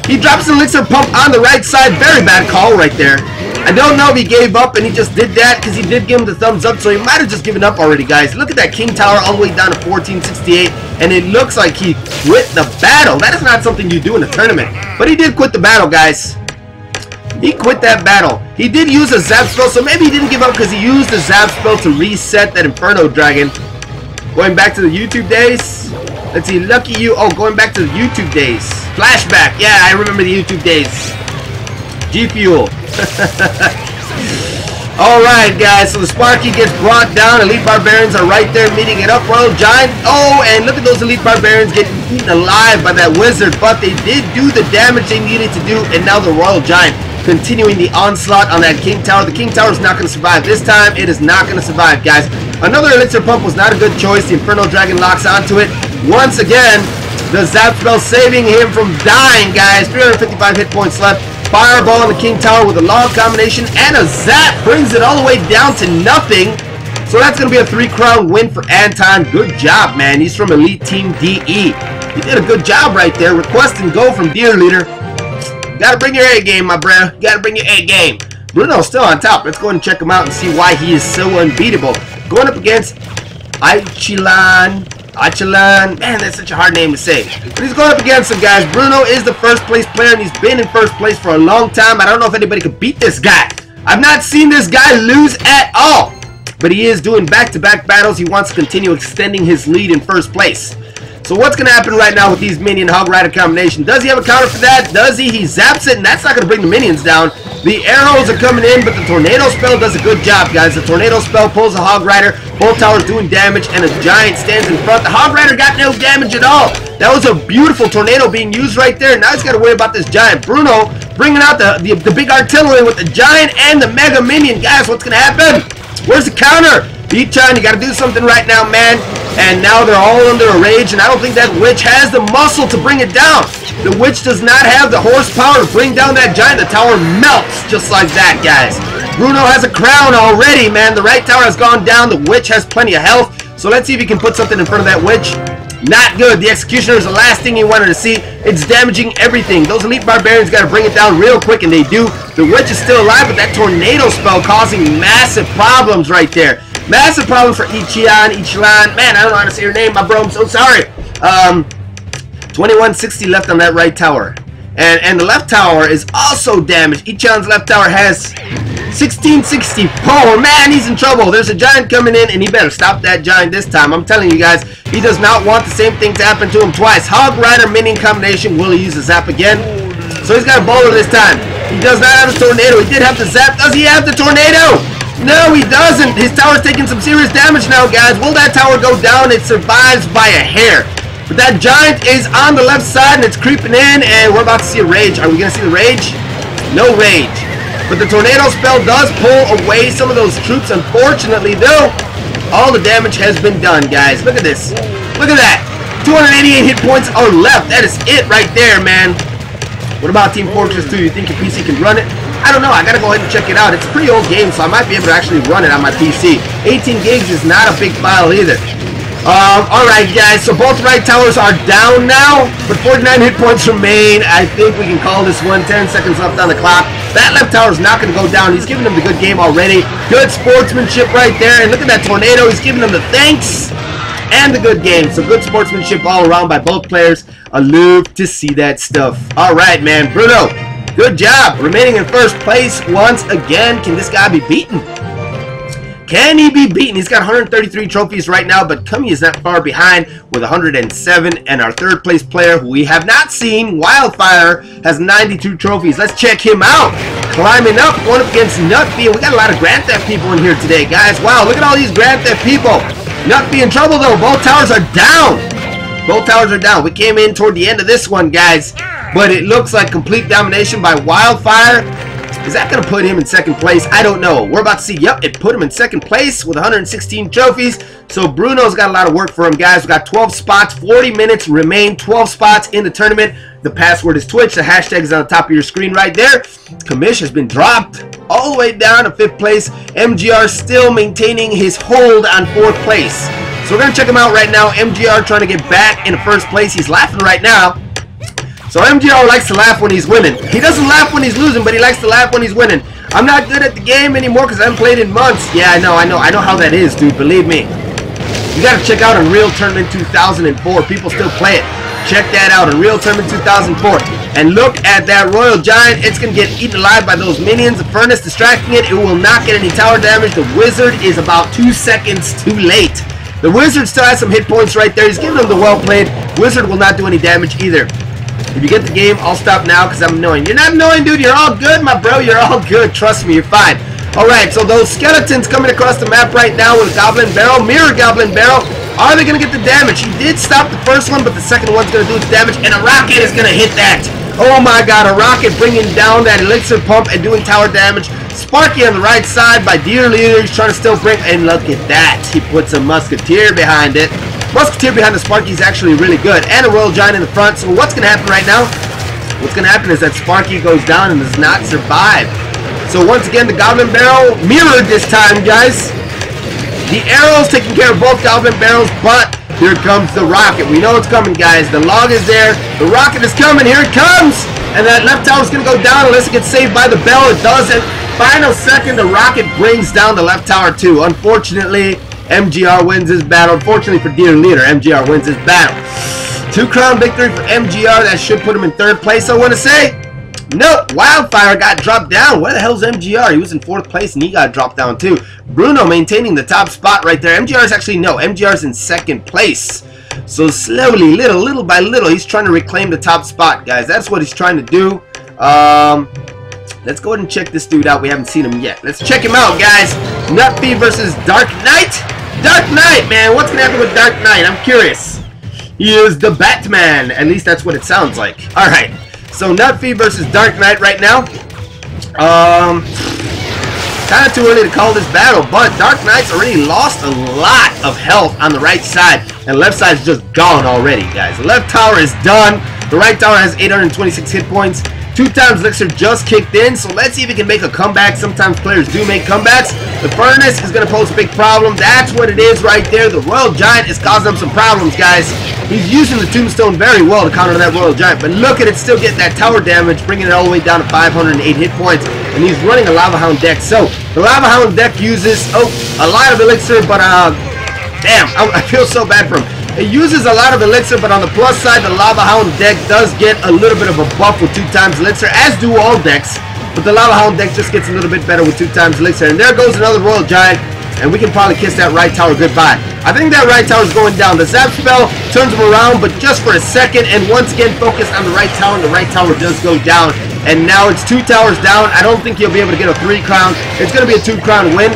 He drops an Elixir Pump on the right side. Very bad call right there. I don't know if he gave up and he just did that because he did give him the thumbs up, so he might have just given up already, guys. Look at that King Tower all the way down to 1468, and it looks like he quit the battle. That is not something you do in a tournament, but he did quit the battle, guys. He quit that battle. He did use a Zap spell, so maybe he didn't give up because he used the Zap spell to reset that Inferno Dragon. Going back to the YouTube days. Let's see, lucky you. Oh, going back to the YouTube days. Flashback. Yeah, I remember the YouTube days. G Fuel. Alright guys, so the Sparky gets brought down. Elite Barbarians are right there meeting it up. Royal Giant. Oh, and look at those Elite Barbarians getting eaten alive by that Wizard. But they did do the damage they needed to do. And now the Royal Giant continuing the onslaught on that King Tower. The King Tower is not going to survive. This time, it is not going to survive, guys. Another Elixir Pump was not a good choice. The Inferno Dragon locks onto it. Once again, the Zap Spell saving him from dying, guys. 355 hit points left. Fireball on the King Tower with a log combination and a zap brings it all the way down to nothing. So that's going to be a three-crown win for Anton. Good job, man. He's from Elite Team DE. He did a good job right there. Request and go from Deer Leader. You gotta bring your A game, my bro. You gotta bring your A game. Bruno's still on top. Let's go and check him out and see why he is so unbeatable. Going up against Aichilan Achelan. Man, that's such a hard name to say. But he's going up against some guys. Bruno is the first place player, and he's been in first place for a long time. I don't know if anybody could beat this guy. I've not seen this guy lose at all. But he is doing back-to-back -back battles. He wants to continue extending his lead in first place. So what's going to happen right now with these minion hog rider combination? Does he have a counter for that? Does he? He zaps it, and that's not going to bring the minions down. The arrows are coming in, but the tornado spell does a good job, guys. The tornado spell pulls the hog rider. Both towers doing damage, and a giant stands in front. The hog rider got no damage at all. That was a beautiful tornado being used right there. Now he's got to worry about this giant. Bruno bringing out the, the, the big artillery with the giant and the mega minion. Guys, what's going to happen? Where's the counter? Beachan, you got to do something right now, man. And now they're all under a rage, and I don't think that witch has the muscle to bring it down. The witch does not have the horsepower to bring down that giant. The tower melts just like that, guys. Bruno has a crown already, man. The right tower has gone down. The witch has plenty of health. So let's see if he can put something in front of that witch. Not good. The Executioner is the last thing he wanted to see. It's damaging everything. Those Elite Barbarians got to bring it down real quick, and they do. The Witch is still alive, but that Tornado spell causing massive problems right there. Massive problem for Ichian, Ichilan. Man, I don't know how to say your name, my bro. I'm so sorry. Um, 2160 left on that right tower. And, and the left tower is also damaged. Ichan's left tower has 1664. Man, he's in trouble. There's a giant coming in, and he better stop that giant this time. I'm telling you guys, he does not want the same thing to happen to him twice. Hog Rider minion combination. Will he use the zap again? So he's got a bowler this time. He does not have a tornado. He did have the zap. Does he have the tornado? No, he doesn't. His tower's taking some serious damage now, guys. Will that tower go down? It survives by a hair. But that giant is on the left side and it's creeping in and we're about to see a rage. Are we going to see the rage? No rage. But the tornado spell does pull away some of those troops. Unfortunately, though, all the damage has been done, guys. Look at this. Look at that. 288 hit points are left. That is it right there, man. What about Team Fortress 2? You think your PC can run it? I don't know. I gotta go ahead and check it out. It's a pretty old game, so I might be able to actually run it on my PC. 18 gigs is not a big file either. Um, alright guys, so both right towers are down now, but 49 hit points remain. I think we can call this one. 10 seconds left on the clock. That left tower is not going to go down. He's giving them the good game already. Good sportsmanship right there. And look at that tornado. He's giving them the thanks and the good game. So good sportsmanship all around by both players. I love to see that stuff. Alright, man. Bruno, good job. Remaining in first place once again. Can this guy be beaten? Can he be beaten? He's got 133 trophies right now, but Kumi is not far behind with 107. And our third place player, who we have not seen, Wildfire, has 92 trophies. Let's check him out. Climbing up, going up against Nutby. We got a lot of Grand Theft people in here today, guys. Wow, look at all these Grand Theft people. Nutby in trouble, though. Both towers are down. Both towers are down. We came in toward the end of this one, guys. But it looks like complete domination by Wildfire. Is that going to put him in second place? I don't know. We're about to see. Yep, it put him in second place with 116 trophies. So Bruno's got a lot of work for him, guys. We got 12 spots, 40 minutes remain, 12 spots in the tournament. The password is Twitch. The hashtag is on the top of your screen right there. Kamish has been dropped all the way down to fifth place. MGR still maintaining his hold on fourth place. So we're going to check him out right now. MGR trying to get back in first place. He's laughing right now. So MGR likes to laugh when he's winning. He doesn't laugh when he's losing, but he likes to laugh when he's winning. I'm not good at the game anymore because I haven't played in months. Yeah, I know, I know, I know how that is, dude. Believe me. You got to check out Unreal Tournament 2004. People still play it. Check that out, Unreal Tournament 2004. And look at that Royal Giant. It's going to get eaten alive by those minions. The Furnace distracting it. It will not get any tower damage. The Wizard is about two seconds too late. The Wizard still has some hit points right there. He's giving them the well played. Wizard will not do any damage either. If you get the game, I'll stop now because I'm annoying. You're not annoying, dude. You're all good, my bro. You're all good. Trust me, you're fine. Alright, so those skeletons coming across the map right now with Goblin Barrel, Mirror Goblin Barrel, are they going to get the damage? He did stop the first one, but the second one's going to do its damage, and a rocket is going to hit that. Oh my god, a rocket bringing down that elixir pump and doing tower damage. Sparky on the right side by Deer Leader. He's trying to still bring, and look at that. He puts a musketeer behind it. Musketeer behind the Sparky is actually really good. And a Royal Giant in the front. So what's going to happen right now? What's going to happen is that Sparky goes down and does not survive. So once again, the Goblin Barrel mirrored this time, guys. The arrow's taking care of both Goblin Barrels, but here comes the rocket. We know it's coming, guys. The log is there. The rocket is coming. Here it comes. And that left tower is going to go down unless it gets saved by the bell. It doesn't. Final second, the rocket brings down the left tower, too. Unfortunately, MGR wins this battle. Unfortunately for Deer Leader, MGR wins this battle. Two crown victory for MGR. That should put him in third place, I want to say. Nope, Wildfire got dropped down. Where the hell's MGR? He was in fourth place and he got dropped down too. Bruno maintaining the top spot right there. MGR is actually, no, MGR is in second place. So slowly, little, little by little, he's trying to reclaim the top spot, guys. That's what he's trying to do. Um, let's go ahead and check this dude out. We haven't seen him yet. Let's check him out, guys. Nutbee versus Dark Knight. Dark Knight, man. What's going to happen with Dark Knight? I'm curious. He is the Batman. At least that's what it sounds like. All right. So Nutbee versus Dark Knight right now. Um, kind of too early to call this battle, but Dark Knight's already lost a lot of health on the right side, and left side's just gone already, guys. The left tower is done. The right tower has 826 hit points. Two times Elixir just kicked in, so let's see if he can make a comeback. Sometimes players do make comebacks. The Furnace is going to pose a big problem. That's what it is right there. The Royal Giant is causing him some problems, guys. He's using the Tombstone very well to counter that Royal Giant, but look at it still getting that tower damage, bringing it all the way down to 508 hit points, and he's running a Lava Hound deck. So, the Lava Hound deck uses, oh, a lot of Elixir, but, uh, damn, I, I feel so bad for him. It uses a lot of elixir, but on the plus side, the Lava Hound deck does get a little bit of a buff with two times elixir, as do all decks. But the Lava Hound deck just gets a little bit better with two times elixir. And there goes another Royal Giant, and we can probably kiss that right tower goodbye. I think that right tower is going down. The Zap spell turns him around, but just for a second, and once again focus on the right tower, and the right tower does go down. And now it's two towers down. I don't think he'll be able to get a three crown. It's going to be a two crown win.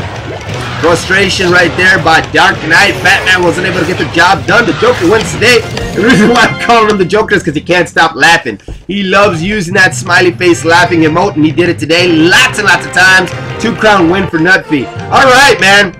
Frustration right there by Dark Knight. Batman wasn't able to get the job done. The Joker wins today. The reason why I'm calling him the Joker is because he can't stop laughing. He loves using that smiley face laughing emote, and he did it today lots and lots of times. Two crown win for Nutfee. All right, man.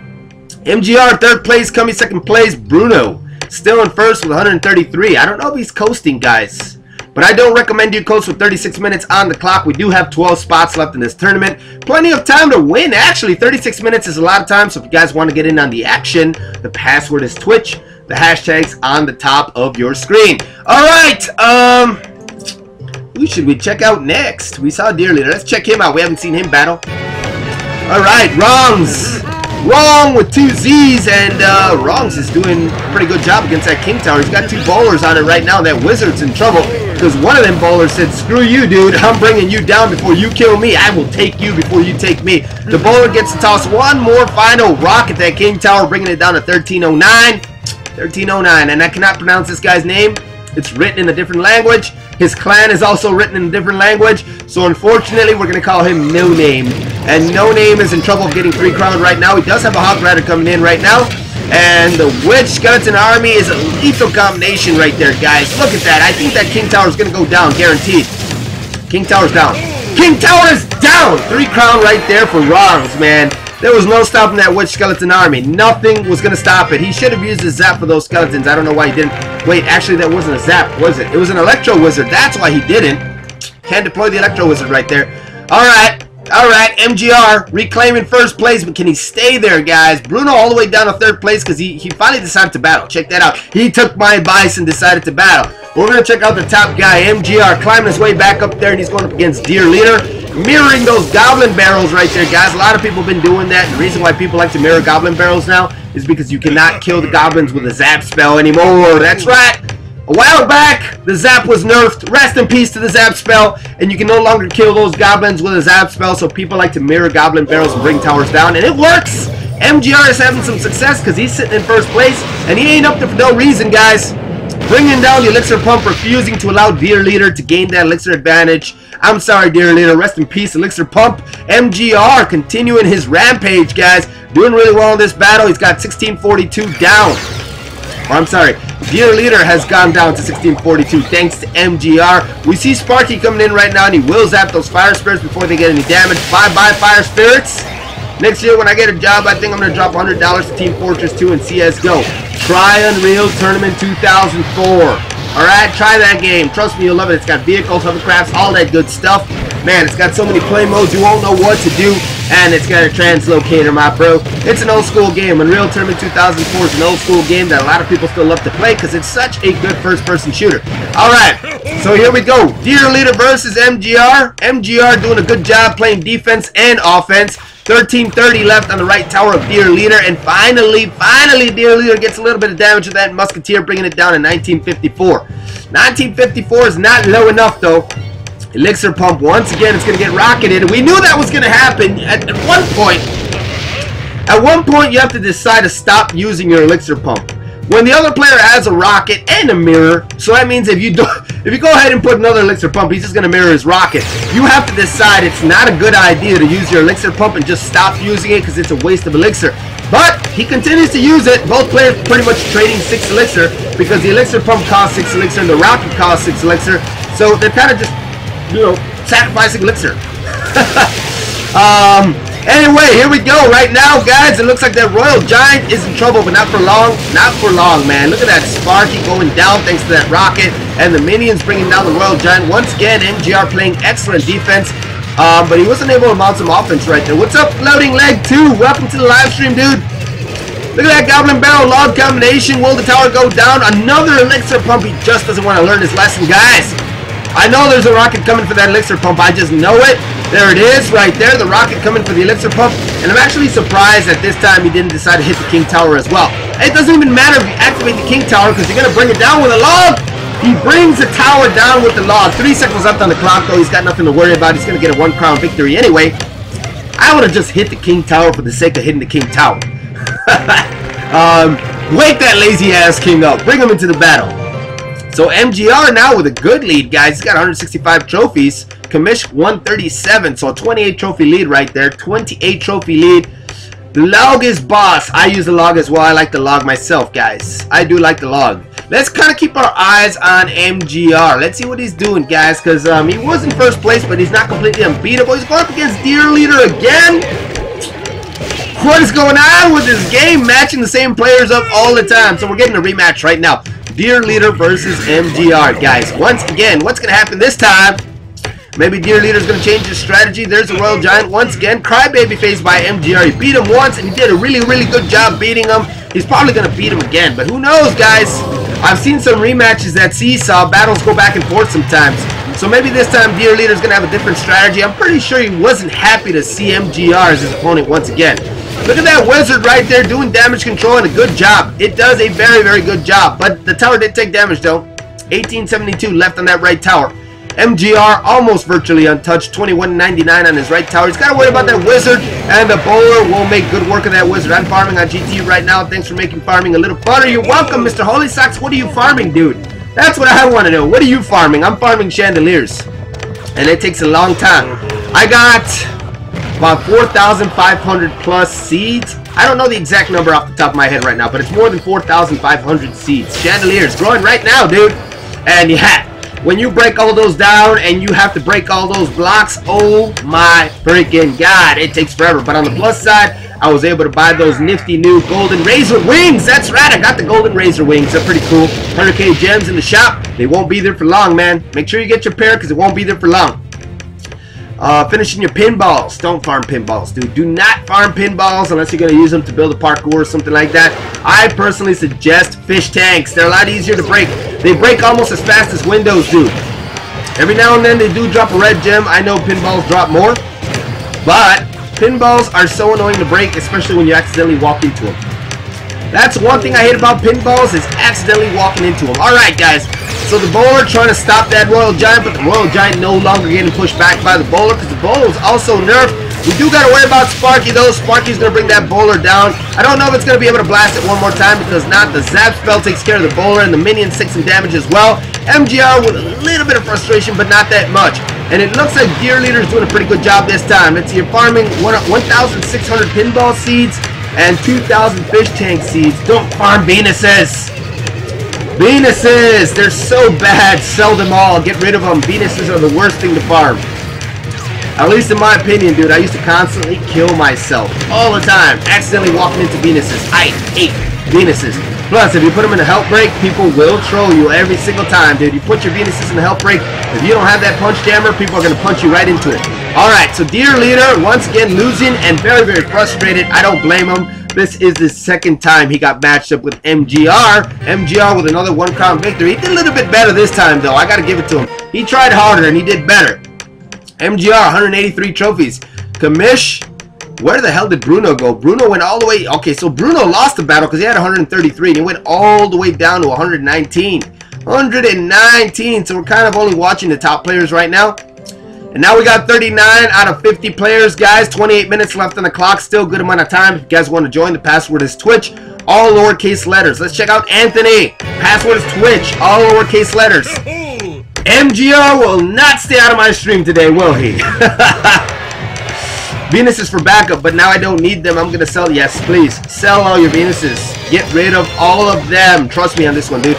MGR third place, coming second place. Bruno still in first with 133. I don't know if he's coasting, guys. But I don't recommend you coast with 36 minutes on the clock. We do have 12 spots left in this tournament. Plenty of time to win. Actually, 36 minutes is a lot of time. So if you guys want to get in on the action, the password is Twitch. The hashtag's on the top of your screen. All right. Um, who should we check out next? We saw Deer Leader. Let's check him out. We haven't seen him battle. All right, Wrongs. Wrong with two Z's, and uh, Wrongs is doing a pretty good job against that King Tower. He's got two bowlers on it right now. That Wizard's in trouble because one of them bowlers said, screw you, dude. I'm bringing you down before you kill me. I will take you before you take me. The bowler gets to toss one more final rock at that King Tower, bringing it down to 1309. 1309, and I cannot pronounce this guy's name. It's written in a different language. His clan is also written in a different language, so unfortunately we're going to call him No Name. And No Name is in trouble of getting three crown right now. He does have a Hog Rider coming in right now. And the Witch Skeleton Army is a lethal combination right there, guys. Look at that. I think that King Tower is going to go down, guaranteed. King Tower's down. King Tower is down! Three crown right there for Wrongs, man. There was no stopping that Witch Skeleton Army. Nothing was going to stop it. He should have used his Zap for those skeletons. I don't know why he didn't. Wait, actually, that wasn't a Zap, was it? It was an Electro Wizard. That's why he didn't. Can't deploy the Electro Wizard right there. Alright. Alright, MGR reclaiming first place, but can he stay there, guys? Bruno all the way down to third place because he, he finally decided to battle. Check that out. He took my advice and decided to battle. We're going to check out the top guy, MGR, climbing his way back up there, and he's going up against Deer Leader. Mirroring those Goblin Barrels right there, guys. A lot of people have been doing that. The reason why people like to mirror Goblin Barrels now is because you cannot kill the Goblins with a Zap spell anymore. That's right. A while back, the Zap was nerfed. Rest in peace to the Zap spell. And you can no longer kill those goblins with a Zap spell. So people like to mirror Goblin Barrels and bring towers down. And it works. MGR is having some success because he's sitting in first place. And he ain't up there for no reason, guys. Bringing down the Elixir Pump, refusing to allow Deer Leader to gain that Elixir advantage. I'm sorry, Deer Leader. Rest in peace, Elixir Pump. MGR continuing his rampage, guys. Doing really well in this battle. He's got 1642 down. Or I'm sorry, Deer Leader has gone down to 1642 thanks to MGR. We see Sparky coming in right now and he will zap those Fire Spirits before they get any damage. Bye-bye Fire Spirits. Next year when I get a job, I think I'm going to drop $100 to Team Fortress 2 and CSGO. Try Unreal Tournament 2004. Alright, try that game. Trust me, you'll love it. It's got vehicles, hovercrafts, all that good stuff. Man, it's got so many play modes, you won't know what to do. And it's got a translocator, my bro. It's an old school game. Unreal Tournament 2004 is an old school game that a lot of people still love to play because it's such a good first-person shooter. Alright, so here we go. Deer Leader versus MGR. MGR doing a good job playing defense and offense. 1330 left on the right tower of Deer Leader. And finally, finally, Deer Leader gets a little bit of damage with that Musketeer, bringing it down to 1954. 1954 is not low enough, though. Elixir Pump, once again, it's going to get rocketed. And we knew that was going to happen at, at one point. At one point, you have to decide to stop using your Elixir Pump. When the other player has a rocket and a mirror, so that means if you do, if you go ahead and put another elixir pump, he's just going to mirror his rocket. You have to decide it's not a good idea to use your elixir pump and just stop using it because it's a waste of elixir. But he continues to use it. Both players pretty much trading 6 elixir because the elixir pump costs 6 elixir and the rocket costs 6 elixir. So they're kind of just, you know, sacrificing elixir. um, Anyway, here we go. Right now, guys, it looks like that Royal Giant is in trouble, but not for long. Not for long, man. Look at that Sparky going down thanks to that rocket. And the minions bringing down the Royal Giant. Once again, MGR playing excellent defense. Um, but he wasn't able to mount some offense right there. What's up, Floating Leg 2? Welcome to the live stream, dude. Look at that Goblin Barrel Log combination. Will the tower go down? Another Elixir Pump. He just doesn't want to learn his lesson, guys. I know there's a rocket coming for that Elixir Pump. I just know it. There it is, right there, the rocket coming for the elixir pump. And I'm actually surprised that this time he didn't decide to hit the king tower as well. It doesn't even matter if you activate the king tower because you're going to bring it down with a log. He brings the tower down with the log. Three seconds left on the clock, though. He's got nothing to worry about. He's going to get a one crown victory anyway. I would have just hit the king tower for the sake of hitting the king tower. um, wake that lazy ass king up. Bring him into the battle. So MGR now with a good lead, guys. He's got 165 trophies. Kamish 137, so a 28 trophy lead right there. 28 trophy lead. Log is boss. I use the log as well. I like the log myself, guys. I do like the log. Let's kind of keep our eyes on MGR. Let's see what he's doing, guys, because um, he was in first place, but he's not completely unbeatable. He's going up against Deer Leader again. What is going on with this game? Matching the same players up all the time. So we're getting a rematch right now. Deer Leader versus MGR, guys. Once again, what's going to happen this time? Maybe Deer Leader's going to change his strategy. There's a Royal Giant once again. Crybaby faced by MGR. He beat him once, and he did a really, really good job beating him. He's probably going to beat him again, but who knows, guys? I've seen some rematches that Seesaw. Battles go back and forth sometimes. So maybe this time Deer Leader's going to have a different strategy. I'm pretty sure he wasn't happy to see MGR as his opponent once again. Look at that wizard right there doing damage control and a good job. It does a very, very good job. But the tower did take damage though. 1872 left on that right tower. MGR almost virtually untouched. 21.99 on his right tower. He's got to worry about that wizard. And the bowler will make good work of that wizard. I'm farming on GT right now. Thanks for making farming a little funner. You're welcome, Mr. Holy Socks. What are you farming, dude? That's what I want to know. What are you farming? I'm farming chandeliers. And it takes a long time. I got about 4,500 plus seeds. I don't know the exact number off the top of my head right now, but it's more than 4,500 seeds. Chandeliers growing right now, dude. And yeah, when you break all those down and you have to break all those blocks, oh my freaking god, it takes forever. But on the plus side, I was able to buy those nifty new golden razor wings. That's right, I got the golden razor wings. They're pretty cool. 100k gems in the shop. They won't be there for long, man. Make sure you get your pair because it won't be there for long. Uh, finishing your pinballs. Don't farm pinballs, dude. Do not farm pinballs unless you're going to use them to build a parkour or something like that. I personally suggest fish tanks. They're a lot easier to break. They break almost as fast as windows do. Every now and then they do drop a red gem. I know pinballs drop more. But pinballs are so annoying to break, especially when you accidentally walk into them. That's one thing I hate about pinballs is accidentally walking into them. Alright, guys. So the bowler trying to stop that Royal Giant, but the Royal Giant no longer getting pushed back by the bowler because the bowler is also nerfed. We do got to worry about Sparky though. Sparky's going to bring that bowler down. I don't know if it's going to be able to blast it one more time because not. The Zap spell takes care of the bowler and the minions take some damage as well. MGR with a little bit of frustration, but not that much. And it looks like Deer Leader is doing a pretty good job this time. It's you're farming 1,600 pinball seeds and 2,000 fish tank seeds. Don't farm Venuses. Venuses! They're so bad. Sell them all. Get rid of them. Venuses are the worst thing to farm. At least in my opinion, dude, I used to constantly kill myself. All the time. Accidentally walking into Venuses. I hate Venuses. Plus, if you put them in a health break, people will troll you every single time, dude. You put your Venuses in a health break. If you don't have that punch jammer, people are going to punch you right into it. Alright, so Deer Leader, once again, losing and very, very frustrated. I don't blame him. This is the second time he got matched up with MGR. MGR with another one crown victory. He did a little bit better this time, though. I got to give it to him. He tried harder, and he did better. MGR, 183 trophies. Kamish, where the hell did Bruno go? Bruno went all the way... Okay, so Bruno lost the battle because he had 133, and he went all the way down to 119. 119, so we're kind of only watching the top players right now. And now we got 39 out of 50 players, guys. 28 minutes left on the clock. Still good amount of time. If you guys want to join, the password is Twitch. All lowercase letters. Let's check out Anthony. Password is Twitch. All lowercase letters. MGR will not stay out of my stream today, will he? Venus is for backup, but now I don't need them. I'm going to sell. Yes, please. Sell all your Venuses. Get rid of all of them. Trust me on this one, dude.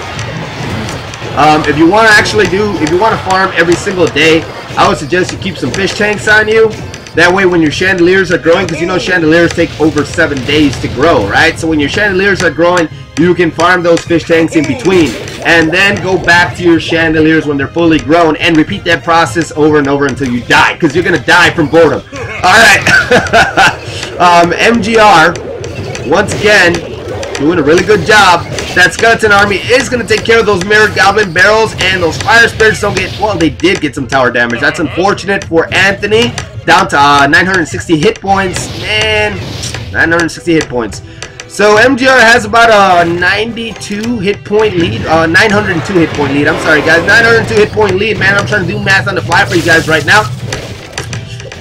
Um, if you want to actually do, if you want to farm every single day, I would suggest you keep some fish tanks on you. That way when your chandeliers are growing, because you know chandeliers take over seven days to grow, right? So when your chandeliers are growing, you can farm those fish tanks in between and then go back to your chandeliers when they're fully grown and repeat that process over and over until you die because you're gonna die from boredom all right um, MGR once again doing a really good job that skeleton army is going to take care of those mirror goblin barrels and those fire spirits don't get well they did get some tower damage that's unfortunate for Anthony down to uh, 960 hit points man 960 hit points so MGR has about a 92 hit point lead, uh, 902 hit point lead. I'm sorry, guys, 902 hit point lead. Man, I'm trying to do math on the fly for you guys right now.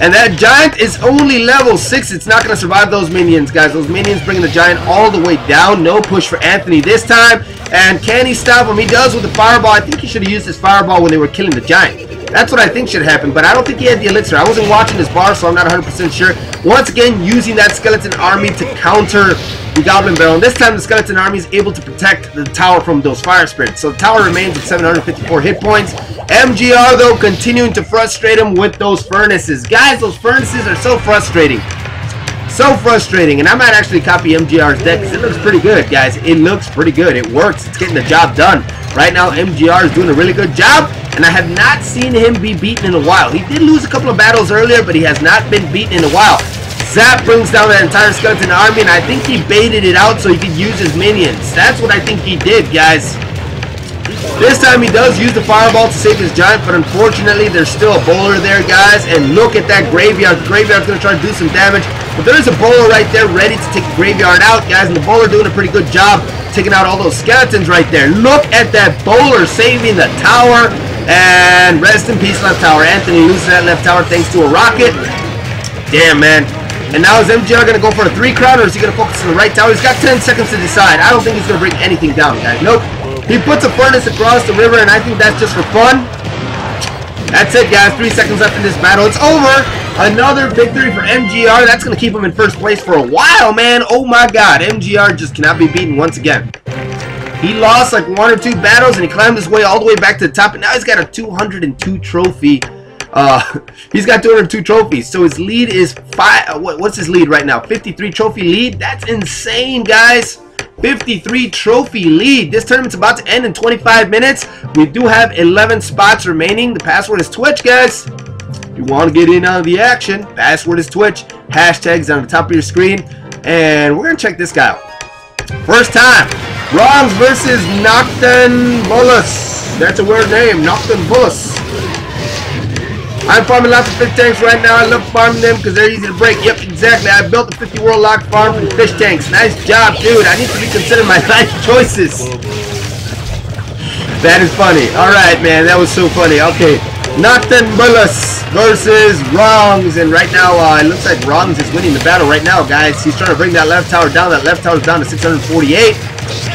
And that giant is only level 6. It's not going to survive those minions, guys. Those minions bringing the giant all the way down. No push for Anthony this time. And can he stop him? He does with the fireball. I think he should have used his fireball when they were killing the giant. That's what I think should happen, but I don't think he had the elixir. I wasn't watching his bar, so I'm not 100% sure. Once again, using that skeleton army to counter the Goblin Barrel. And this time, the skeleton army is able to protect the tower from those fire spirits. So the tower remains at 754 hit points. MGR, though, continuing to frustrate him with those furnaces. Guys, those furnaces are so frustrating. So frustrating. And I might actually copy MGR's deck because it looks pretty good, guys. It looks pretty good. It works. It's getting the job done. Right now, MGR is doing a really good job, and I have not seen him be beaten in a while. He did lose a couple of battles earlier, but he has not been beaten in a while. Zap brings down that entire skeleton army, and I think he baited it out so he could use his minions. That's what I think he did, guys. This time he does use the fireball to save his giant, but unfortunately there's still a bowler there, guys. And look at that graveyard. Graveyard's going to try to do some damage, but there is a bowler right there ready to take the graveyard out, guys. And the bowler doing a pretty good job taking out all those skeletons right there. Look at that bowler saving the tower. And rest in peace, left tower. Anthony loses that left tower thanks to a rocket. Damn, man. And now is MGR going to go for a three crown, or is he going to focus on the right tower? He's got 10 seconds to decide. I don't think he's going to bring anything down, guys. Nope. He puts a furnace across the river, and I think that's just for fun. That's it, guys. Three seconds left in this battle. It's over. Another victory for MGR. That's going to keep him in first place for a while, man. Oh, my God. MGR just cannot be beaten once again. He lost like one or two battles, and he climbed his way all the way back to the top, and now he's got a 202 trophy. Uh, he's got 202 trophies, so his lead is five. Uh, what, what's his lead right now? 53 trophy lead. That's insane, guys. 53 trophy lead. This tournament's about to end in 25 minutes. We do have 11 spots remaining. The password is Twitch, guys. If you want to get in on the action, password is Twitch. Hashtags on the top of your screen. And we're going to check this guy out. First time. Wrongs versus Noctambulus. That's a weird name. Noctambulus. I'm farming lots of fish tanks right now. I love farming them because they're easy to break. Yep, exactly. I built a 50 world lock farm from fish tanks. Nice job, dude. I need to reconsider my life choices. That is funny. Alright, man. That was so funny. Okay. Noctambulus versus Wrongs. And right now, uh, it looks like Wrongs is winning the battle right now, guys. He's trying to bring that left tower down. That left tower is down to 648.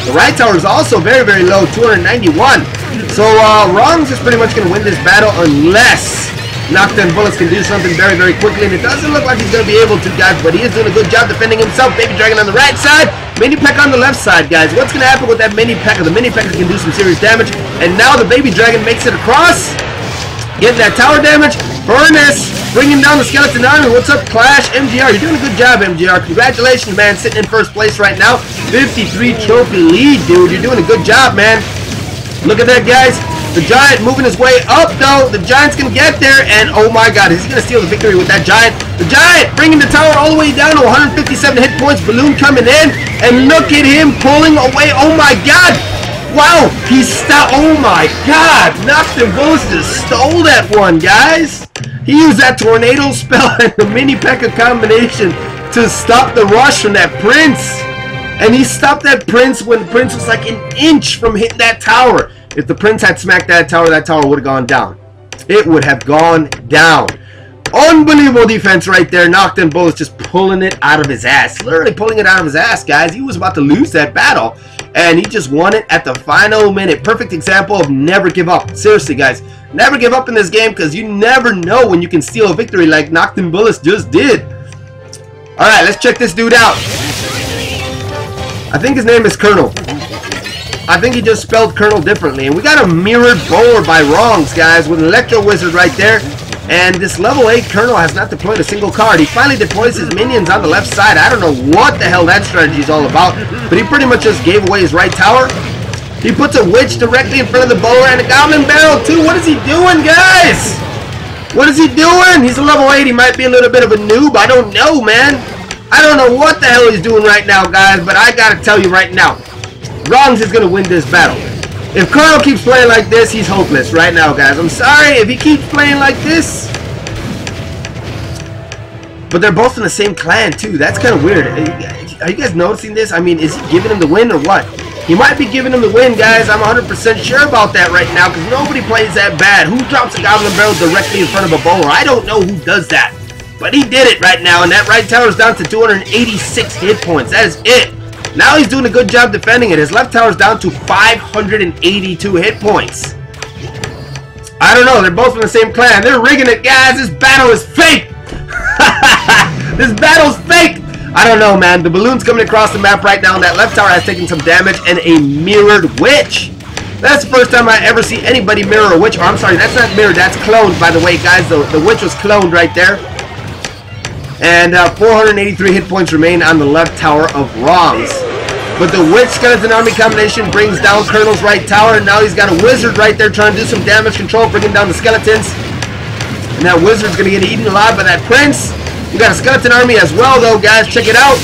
The right tower is also very, very low, 291. So, uh, Wrongs is pretty much going to win this battle unless Noctambulus can do something very, very quickly, and it doesn't look like he's going to be able to, guys, but he is doing a good job defending himself. Baby Dragon on the right side, Mini P.E.K.K.A on the left side, guys. What's going to happen with that Mini P.E.K.K.A? The Mini P.E.K.K.A can do some serious damage, and now the Baby Dragon makes it across, getting that tower damage. Furnace bringing down the Skeleton Army. What's up, Clash? MGR, you're doing a good job, MGR. Congratulations, man, sitting in first place right now. 53 trophy lead, dude. You're doing a good job, man. Look at that, guys. The Giant moving his way up, though. The Giant's going to get there, and oh my god, he's going to steal the victory with that Giant. The Giant bringing the tower all the way down to 157 hit points. Balloon coming in, and look at him pulling away. Oh my god. Wow, he stopped. Oh my god. Noctambulus just stole that one, guys. He used that tornado spell and the mini P.E.K.K.A combination to stop the rush from that Prince. And he stopped that Prince when the Prince was like an inch from hitting that tower. If the Prince had smacked that tower, that tower would have gone down. It would have gone down. Unbelievable defense right there. Noctambulus just pulling it out of his ass. Literally pulling it out of his ass, guys. He was about to lose that battle. And he just won it at the final minute. Perfect example of never give up. Seriously, guys. Never give up in this game because you never know when you can steal a victory like Noctambulus just did. Alright, let's check this dude out. I think his name is Colonel. I think he just spelled Colonel differently. And we got a mirrored bowler by Wrongs, guys, with an Electro Wizard right there. And this level 8 Colonel has not deployed a single card. He finally deploys his minions on the left side. I don't know what the hell that strategy is all about. But he pretty much just gave away his right tower. He puts a witch directly in front of the bowler and a goblin barrel too. What is he doing, guys? What is he doing? He's a level 8. He might be a little bit of a noob. I don't know, man. I don't know what the hell he's doing right now, guys. But I gotta tell you right now, Wrongs is gonna win this battle. If Carl keeps playing like this, he's hopeless right now, guys. I'm sorry if he keeps playing like this. But they're both in the same clan, too. That's kind of weird. Are you guys noticing this? I mean, is he giving him the win or what? He might be giving him the win, guys. I'm 100% sure about that right now because nobody plays that bad. Who drops a Goblin Barrel directly in front of a bowler? I don't know who does that. But he did it right now, and that right tower is down to 286 hit points. That is it. Now he's doing a good job defending it. His left tower's down to 582 hit points. I don't know. They're both from the same clan. They're rigging it, guys. This battle is fake. this battle's fake. I don't know, man. The balloon's coming across the map right now, and that left tower has taken some damage, and a mirrored witch. That's the first time I ever see anybody mirror a witch. Or I'm sorry, that's not mirrored. That's cloned, by the way, guys. The, the witch was cloned right there. And uh, 483 hit points remain on the left tower of Wrongs. But the Witch Skeleton Army combination brings down Colonel's right tower. And now he's got a Wizard right there trying to do some damage control, bringing down the Skeletons. And that Wizard's going to get eaten alive by that Prince. We got a Skeleton Army as well, though, guys. Check it out.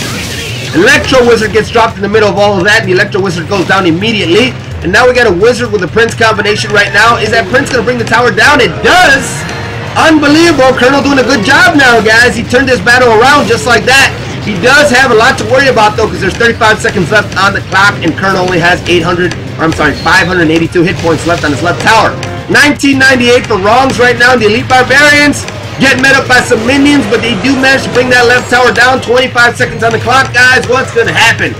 Electro Wizard gets dropped in the middle of all of that, and the Electro Wizard goes down immediately. And now we got a Wizard with a Prince combination right now. Is that Prince going to bring the tower down? It does! Unbelievable. Colonel doing a good job now, guys. He turned this battle around just like that. He does have a lot to worry about, though, because there's 35 seconds left on the clock, and Colonel only has 800, or I'm sorry, 582 hit points left on his left tower. 1998 for Wrongs right now. The Elite Barbarians get met up by some minions, but they do manage to bring that left tower down. 25 seconds on the clock, guys. What's going to happen?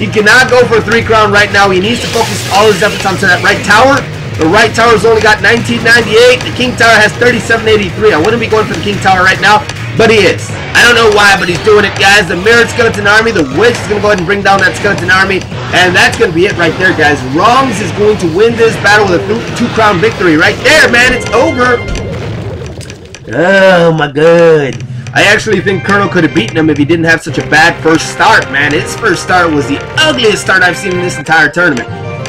He cannot go for a three crown right now. He needs to focus all his efforts onto that right tower. The right tower's only got 1998. The king tower has 3783. I wouldn't be going for the king tower right now, but he is. I don't know why, but he's doing it, guys. The mirrored skeleton army, the witch is going to go ahead and bring down that skeleton army, and that's going to be it right there, guys. Wrongs is going to win this battle with a two-crown victory right there, man. It's over. Oh, my god. I actually think Colonel could have beaten him if he didn't have such a bad first start, man. His first start was the ugliest start I've seen in this entire tournament.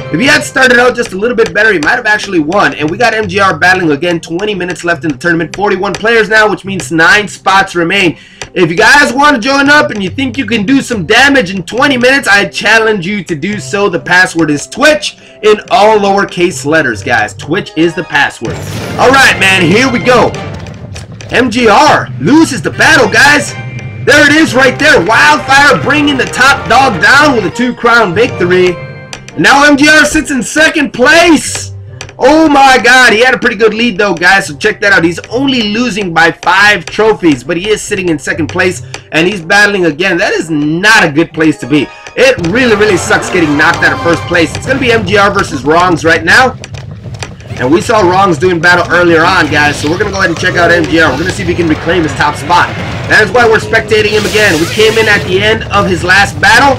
If he had started out just a little bit better, he might have actually won. And we got MGR battling again. 20 minutes left in the tournament. 41 players now, which means 9 spots remain. If you guys want to join up and you think you can do some damage in 20 minutes, I challenge you to do so. The password is Twitch in all lowercase letters, guys. Twitch is the password. Alright, man, here we go. MGR loses the battle, guys. There it is right there. Wildfire bringing the top dog down with a two-crown victory. Now MGR sits in second place. Oh my god, he had a pretty good lead though, guys, so check that out. He's only losing by five trophies, but he is sitting in second place, and he's battling again. That is not a good place to be. It really, really sucks getting knocked out of first place. It's going to be MGR versus Wrongs right now. And we saw Wrongs doing battle earlier on, guys, so we're going to go ahead and check out MGR. We're going to see if he can reclaim his top spot. That is why we're spectating him again. We came in at the end of his last battle,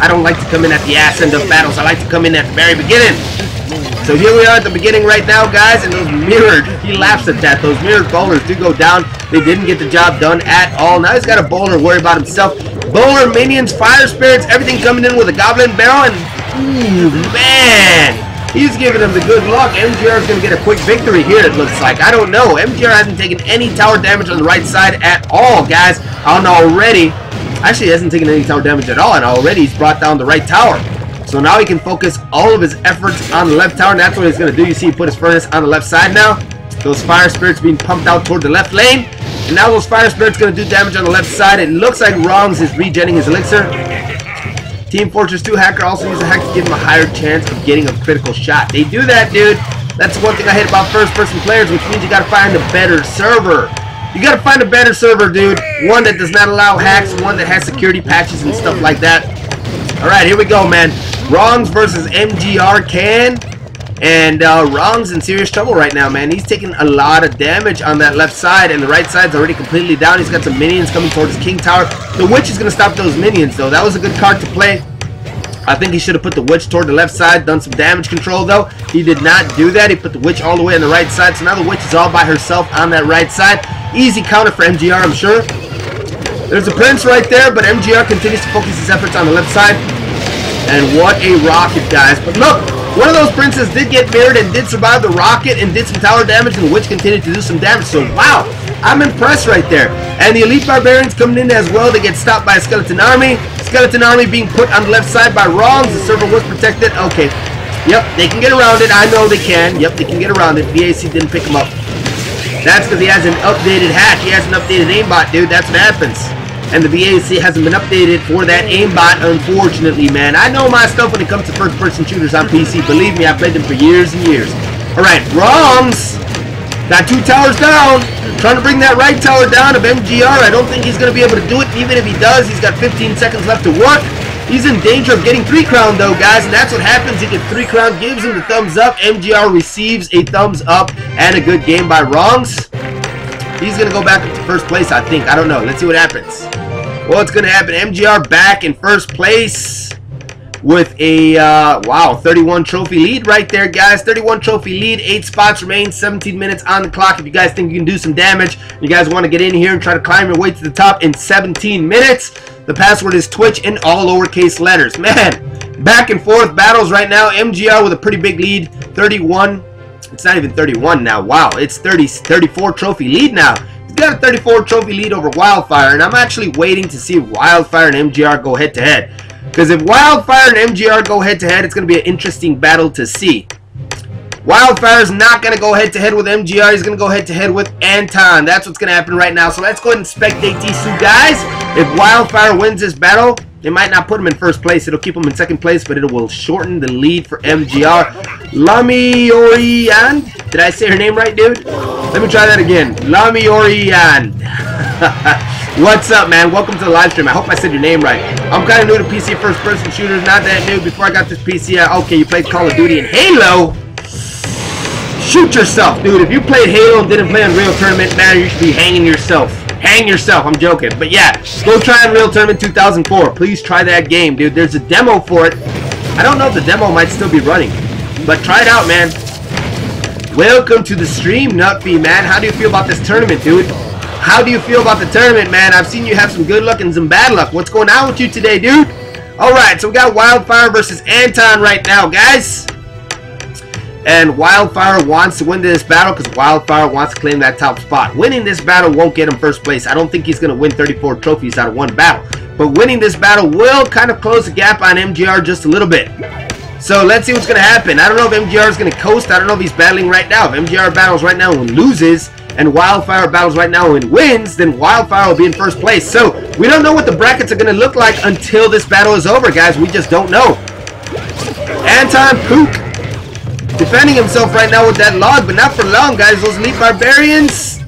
I don't like to come in at the ass end of battles. I like to come in at the very beginning. So here we are at the beginning right now, guys, and those mirrored, he laughs at that. Those mirrored bowlers do go down. They didn't get the job done at all. Now he's got a bowler worry about himself. Bowler, minions, fire spirits, everything coming in with a goblin barrel, and ooh, man, he's giving him the good luck. MGR is going to get a quick victory here, it looks like. I don't know. MGR hasn't taken any tower damage on the right side at all, guys. On already Actually, he hasn't taken any tower damage at all, and already he's brought down the right tower. So now he can focus all of his efforts on the left tower, and that's what he's going to do. You see he put his furnace on the left side now. Those fire spirits being pumped out toward the left lane. And now those fire spirits going to do damage on the left side. It looks like Wrongs is regenning his elixir. Team Fortress 2 Hacker also uses a hack to give him a higher chance of getting a critical shot. They do that, dude. That's one thing I hate about first-person players, which means you got to find a better server. You gotta find a better server, dude. One that does not allow hacks, one that has security patches and stuff like that. Alright, here we go, man. Wrongs versus MGR Can. And uh, Wrong's in serious trouble right now, man. He's taking a lot of damage on that left side, and the right side's already completely down. He's got some minions coming towards his King Tower. The Witch is going to stop those minions, though. That was a good card to play. I think he should have put the witch toward the left side, done some damage control though. He did not do that. He put the witch all the way on the right side. So now the witch is all by herself on that right side. Easy counter for MGR, I'm sure. There's a prince right there, but MGR continues to focus his efforts on the left side. And what a rocket, guys. But look, one of those princes did get mirrored and did survive the rocket and did some tower damage, and the witch continued to do some damage. So, wow, I'm impressed right there. And the elite barbarians coming in as well. They get stopped by skeleton army. Skeleton army being put on the left side by wrongs. The server was protected. Okay. Yep, they can get around it. I know they can. Yep, they can get around it. VAC didn't pick him up. That's because he has an updated hack. He has an updated aimbot, dude. That's what happens. And the VAC hasn't been updated for that aimbot, unfortunately, man. I know my stuff when it comes to first-person shooters on PC. Believe me, I've played them for years and years. Alright, wrongs. Got two towers down. Trying to bring that right tower down of MGR. I don't think he's going to be able to do it. Even if he does, he's got 15 seconds left to work. He's in danger of getting 3 crown though, guys. And that's what happens. He gets 3 crown, gives him the thumbs up. MGR receives a thumbs up and a good game by Wrongs. He's going to go back to first place, I think. I don't know. Let's see what happens. What's going to happen? MGR back in first place with a, uh, wow, 31 trophy lead right there, guys. 31 trophy lead, 8 spots remain, 17 minutes on the clock. If you guys think you can do some damage, you guys want to get in here and try to climb your way to the top in 17 minutes, the password is Twitch in all lowercase letters. Man, back and forth battles right now. MGR with a pretty big lead, 31. It's not even 31 now. Wow, it's 30, 34 trophy lead now. He's got a 34 trophy lead over Wildfire, and I'm actually waiting to see Wildfire and MGR go head to head. Because if Wildfire and MGR go head-to-head, -head, it's going to be an interesting battle to see. Wildfire is not going to go head-to-head -head with MGR. He's going to go head-to-head -head with Anton. That's what's going to happen right now. So let's go ahead and spectate these two guys. If Wildfire wins this battle, it might not put him in first place. It'll keep him in second place, but it will shorten the lead for MGR. Lami Orian. Did I say her name right, dude? Let me try that again. Lami Orian. What's up, man? Welcome to the live stream. I hope I said your name right. I'm kind of new to PC first-person shooters. Not that new. Before I got this PC, uh, okay, you played Call of Duty and Halo. Shoot yourself, dude. If you played Halo and didn't play Unreal Tournament, man, you should be hanging yourself. Hang yourself. I'm joking. But yeah, go try Unreal Tournament 2004. Please try that game, dude. There's a demo for it. I don't know if the demo might still be running. But try it out, man. Welcome to the stream, Nutfee, man. How do you feel about this tournament, dude? How do you feel about the tournament, man? I've seen you have some good luck and some bad luck. What's going on with you today, dude? Alright, so we got Wildfire versus Anton right now, guys. And Wildfire wants to win this battle because Wildfire wants to claim that top spot. Winning this battle won't get him first place. I don't think he's going to win 34 trophies out of one battle. But winning this battle will kind of close the gap on MGR just a little bit. So let's see what's going to happen. I don't know if MGR is going to coast. I don't know if he's battling right now. If MGR battles right now and loses, and Wildfire battles right now and wins, then Wildfire will be in first place. So we don't know what the brackets are going to look like until this battle is over, guys. We just don't know. Anton Pook defending himself right now with that log, but not for long, guys. Those Elite Barbarians,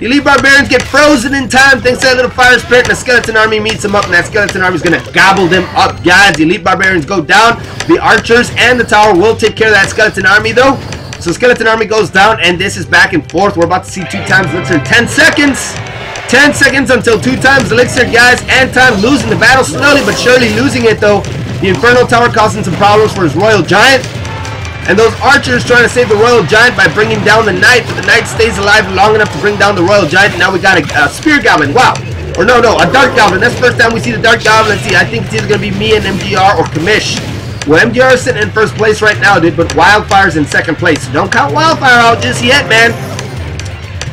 Elite Barbarians get frozen in time thanks to that little Fire Spirit, and the Skeleton Army meets them up, and that Skeleton Army is going to gobble them up, guys. The Elite Barbarians go down. The Archers and the Tower will take care of that Skeleton Army, though. So Skeleton Army goes down, and this is back and forth. We're about to see two times Elixir in 10 seconds. 10 seconds until two times Elixir, guys. and time losing the battle, slowly but surely losing it, though. The Inferno Tower causing some problems for his Royal Giant. And those archers trying to save the Royal Giant by bringing down the Knight, but the Knight stays alive long enough to bring down the Royal Giant. And now we got a, a Spear Goblin. Wow. Or no, no, a Dart Goblin. That's the first time we see the Dart Goblin. Let's see, I think it's either going to be me and MGR or Kamish. Well, MGR is sitting in first place right now, dude, but Wildfire's in second place. So don't count Wildfire out just yet, man.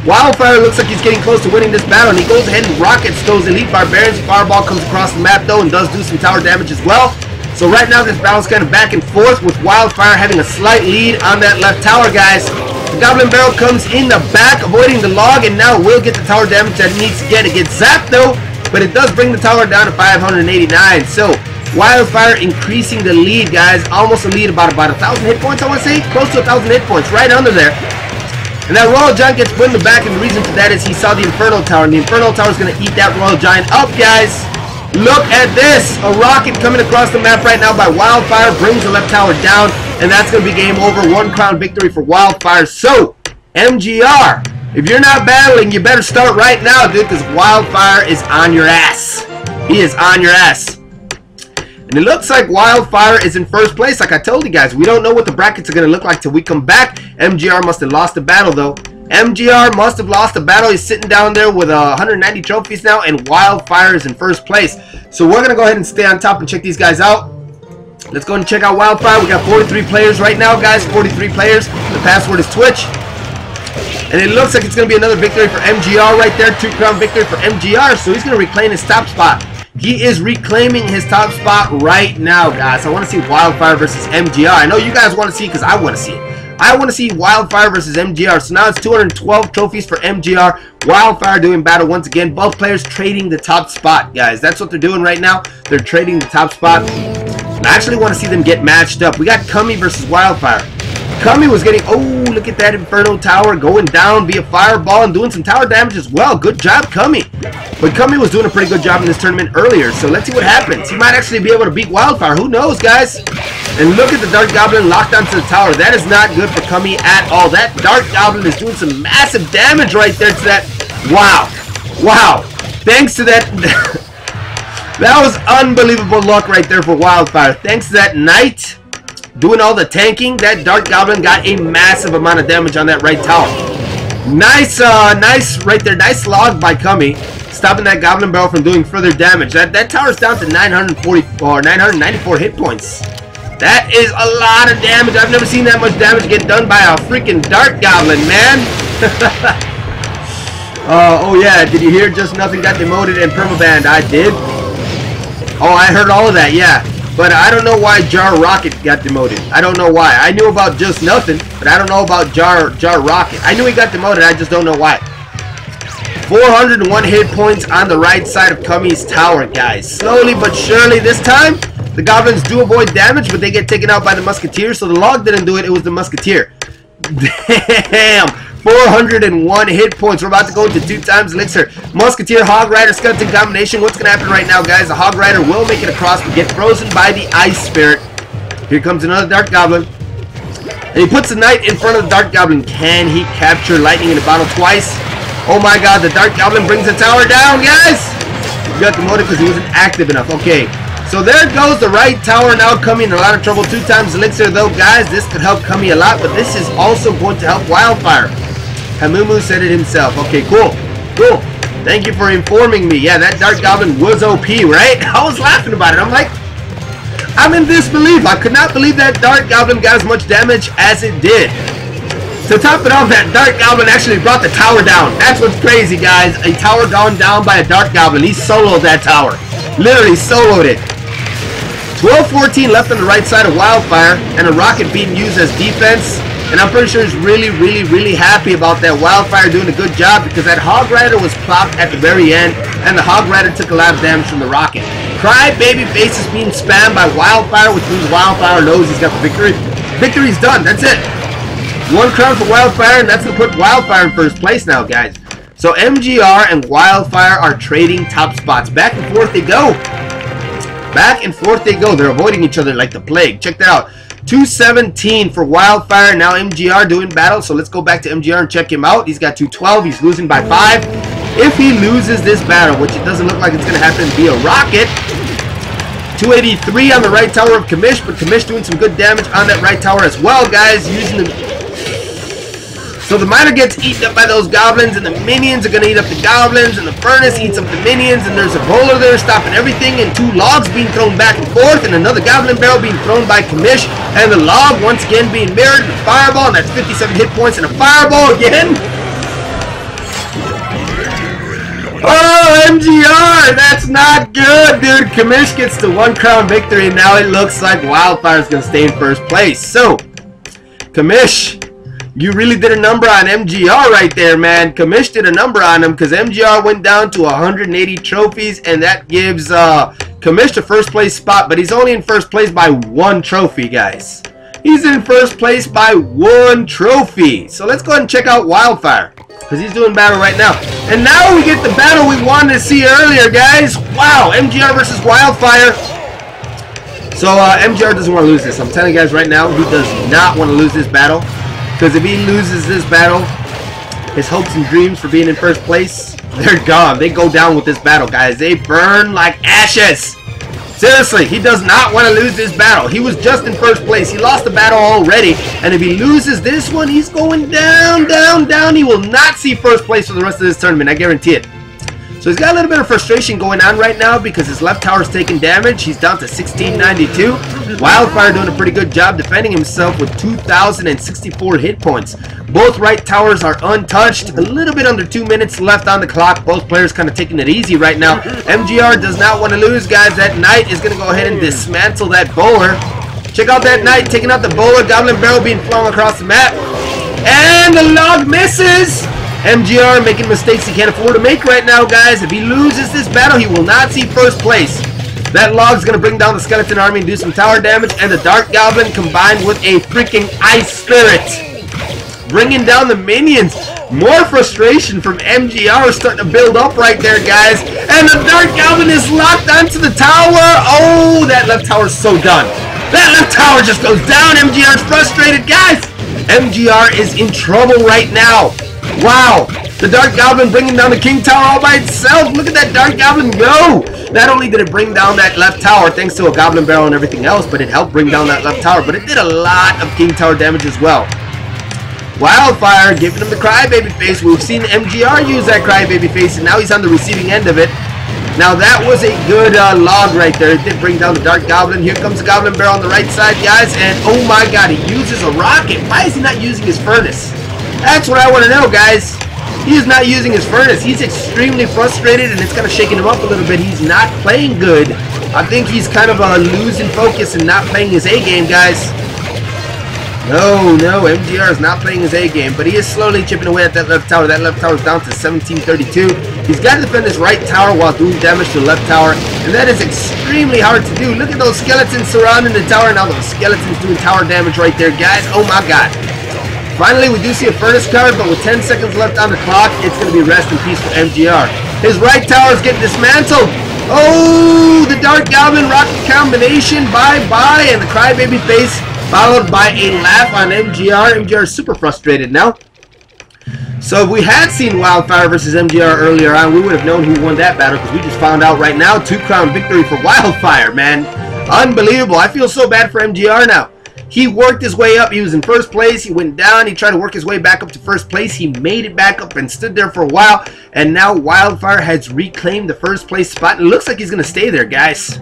Wildfire looks like he's getting close to winning this battle, and he goes ahead and rockets those Elite Barbarians. Fireball comes across the map, though, and does do some tower damage as well. So right now, this battle's kind of back and forth, with Wildfire having a slight lead on that left tower, guys. The Goblin Barrel comes in the back, avoiding the log, and now will get the tower damage that it needs to get. It gets zapped, though, but it does bring the tower down to 589. So, Wildfire increasing the lead, guys. Almost a lead about about a thousand hit points, I want to say. Close to a thousand hit points, right under there. And that Royal Giant gets put in the back, and the reason for that is he saw the Inferno Tower, and the Inferno Tower is going to eat that Royal Giant up, guys. Look at this! A rocket coming across the map right now by Wildfire brings the left tower down, and that's going to be game over. One crown victory for Wildfire. So, MGR, if you're not battling, you better start right now, dude, because Wildfire is on your ass. He is on your ass. And it looks like Wildfire is in first place. Like I told you guys, we don't know what the brackets are going to look like till we come back. MGR must have lost the battle, though. MGR must have lost the battle. He's sitting down there with uh, 190 trophies now, and Wildfire is in first place. So we're going to go ahead and stay on top and check these guys out. Let's go and check out Wildfire. We got 43 players right now, guys. 43 players. The password is Twitch. And it looks like it's going to be another victory for MGR right there. Two crown victory for MGR. So he's going to reclaim his top spot. He is reclaiming his top spot right now, guys. I want to see Wildfire versus MGR. I know you guys want to see because I want to see it. I want to see Wildfire versus MGR. So now it's 212 trophies for MGR. Wildfire doing battle once again. Both players trading the top spot, guys. That's what they're doing right now. They're trading the top spot. I actually want to see them get matched up. We got Cummy versus Wildfire. Cummy was getting, oh, look at that Inferno Tower going down via Fireball and doing some tower damage as well. Good job, Cummy. But Cummy was doing a pretty good job in this tournament earlier, so let's see what happens. He might actually be able to beat Wildfire. Who knows, guys? And look at the Dart Goblin locked onto the tower. That is not good for Cummy at all. That Dart Goblin is doing some massive damage right there to that. Wow. Wow. Thanks to that... that was unbelievable luck right there for Wildfire. Thanks to that Knight doing all the tanking, that Dart Goblin got a massive amount of damage on that right tower. Nice, uh, nice, right there, nice log by Cummy, stopping that Goblin Barrel from doing further damage. That, that tower's down to 940, or 994 hit points. That is a lot of damage. I've never seen that much damage get done by a freaking Dart Goblin, man. uh, oh yeah, did you hear just nothing got demoted in permaband? I did. Oh, I heard all of that, yeah. But I don't know why Jar Rocket got demoted. I don't know why. I knew about just nothing, but I don't know about Jar Jar Rocket. I knew he got demoted, I just don't know why. 401 hit points on the right side of Cummy's tower, guys. Slowly but surely this time, the goblins do avoid damage, but they get taken out by the musketeer. So the log didn't do it, it was the musketeer. Damn! 401 hit points. We're about to go into two times elixir. Musketeer, Hog Rider, Skeleton combination. What's going to happen right now, guys? The Hog Rider will make it across, but get frozen by the Ice Spirit. Here comes another Dart Goblin. And he puts the Knight in front of the Dart Goblin. Can he capture Lightning in the bottle twice? Oh my god, the Dart Goblin brings the tower down, guys! He got demoted because he wasn't active enough. Okay, so there goes the right tower now Cummy in a lot of trouble. Two times elixir though, guys. This could help Cummy a lot, but this is also going to help Wildfire. Hamumu said it himself. Okay, cool. Cool. Thank you for informing me. Yeah, that Dart Goblin was OP, right? I was laughing about it. I'm like, I'm in disbelief. I could not believe that Dart Goblin got as much damage as it did. To top it off, that Dart Goblin actually brought the tower down. That's what's crazy, guys. A tower gone down by a Dart Goblin. He soloed that tower. Literally soloed it. 12-14 left on the right side of Wildfire, and a rocket being used as defense. And I'm pretty sure he's really, really, really happy about that Wildfire doing a good job because that Hog Rider was plopped at the very end and the Hog Rider took a lot of damage from the rocket. Cry Baby Face is being spammed by Wildfire, which means Wildfire knows he's got the victory. Victory's done. That's it. One crown for Wildfire, and that's going to put Wildfire in first place now, guys. So MGR and Wildfire are trading top spots. Back and forth they go. Back and forth they go. They're avoiding each other like the plague. Check that out. 217 for Wildfire. Now MGR doing battle. So let's go back to MGR and check him out. He's got 212. He's losing by 5. If he loses this battle, which it doesn't look like it's going to happen via Rocket, 283 on the right tower of Kamish, but Kamish doing some good damage on that right tower as well, guys. Using the so the miner gets eaten up by those goblins, and the minions are gonna eat up the goblins, and the furnace eats up the minions, and there's a roller there stopping everything, and two logs being thrown back and forth, and another goblin barrel being thrown by Kamish, and the log once again being mirrored, and a fireball, and that's 57 hit points, and a fireball again. Oh, MGR! That's not good, dude. Kamish gets the one crown victory, and now it looks like Wildfire's gonna stay in first place. So, Kamish you really did a number on MGR right there, man. Kamish did a number on him because MGR went down to 180 trophies, and that gives uh, Kamish the first place spot, but he's only in first place by one trophy, guys. He's in first place by one trophy. So let's go ahead and check out Wildfire because he's doing battle right now. And now we get the battle we wanted to see earlier, guys. Wow, MGR versus Wildfire. So uh, MGR doesn't want to lose this. I'm telling you guys right now, he does not want to lose this battle. Because if he loses this battle, his hopes and dreams for being in first place, they're gone. They go down with this battle, guys. They burn like ashes. Seriously, he does not want to lose this battle. He was just in first place. He lost the battle already. And if he loses this one, he's going down, down, down. He will not see first place for the rest of this tournament. I guarantee it. So he's got a little bit of frustration going on right now because his left tower is taking damage. He's down to 1692. Wildfire doing a pretty good job defending himself with 2,064 hit points. Both right towers are untouched. A little bit under two minutes left on the clock. Both players kind of taking it easy right now. MGR does not want to lose, guys. That Knight is going to go ahead and dismantle that bowler. Check out that Knight taking out the bowler. Goblin Barrel being flung across the map. And the log misses! MGR making mistakes he can't afford to make right now, guys. If he loses this battle, he will not see first place. That log's going to bring down the Skeleton Army and do some tower damage, and the Dart Goblin combined with a freaking Ice Spirit. Bringing down the minions. More frustration from MGR starting to build up right there, guys. And the Dart Goblin is locked onto the tower. Oh, that left tower is so done. That left tower just goes down. MGR's frustrated, guys. MGR is in trouble right now. Wow! The Dart Goblin bringing down the King Tower all by itself. Look at that Dart Goblin go! Not only did it bring down that left tower thanks to a Goblin Barrel and everything else, but it helped bring down that left tower. But it did a lot of King Tower damage as well. Wildfire giving him the crybaby face. We've seen MGR use that crybaby face, and now he's on the receiving end of it. Now that was a good uh, log right there. It did bring down the Dart Goblin. Here comes the Goblin Barrel on the right side, guys. And oh my god, he uses a rocket. Why is he not using his furnace? That's what I want to know, guys. He is not using his furnace. He's extremely frustrated, and it's kind of shaking him up a little bit. He's not playing good. I think he's kind of uh, losing focus and not playing his A game, guys. No, no, MGR is not playing his A game, but he is slowly chipping away at that left tower. That left tower is down to 1732. He's got to defend his right tower while doing damage to the left tower, and that is extremely hard to do. Look at those skeletons surrounding the tower. and Now those skeletons doing tower damage right there, guys. Oh my god. Finally, we do see a furnace card, but with 10 seconds left on the clock, it's going to be rest in peace for MGR. His right tower is getting dismantled. Oh, the Dart Goblin rocket combination. Bye-bye. And the Crybaby face followed by a laugh on MGR. MGR is super frustrated now. So if we had seen Wildfire versus MGR earlier on, we would have known who won that battle because we just found out right now. Two crown victory for Wildfire, man. Unbelievable. I feel so bad for MGR now. He worked his way up. He was in first place. He went down. He tried to work his way back up to first place. He made it back up and stood there for a while. And now Wildfire has reclaimed the first place spot. It looks like he's going to stay there, guys.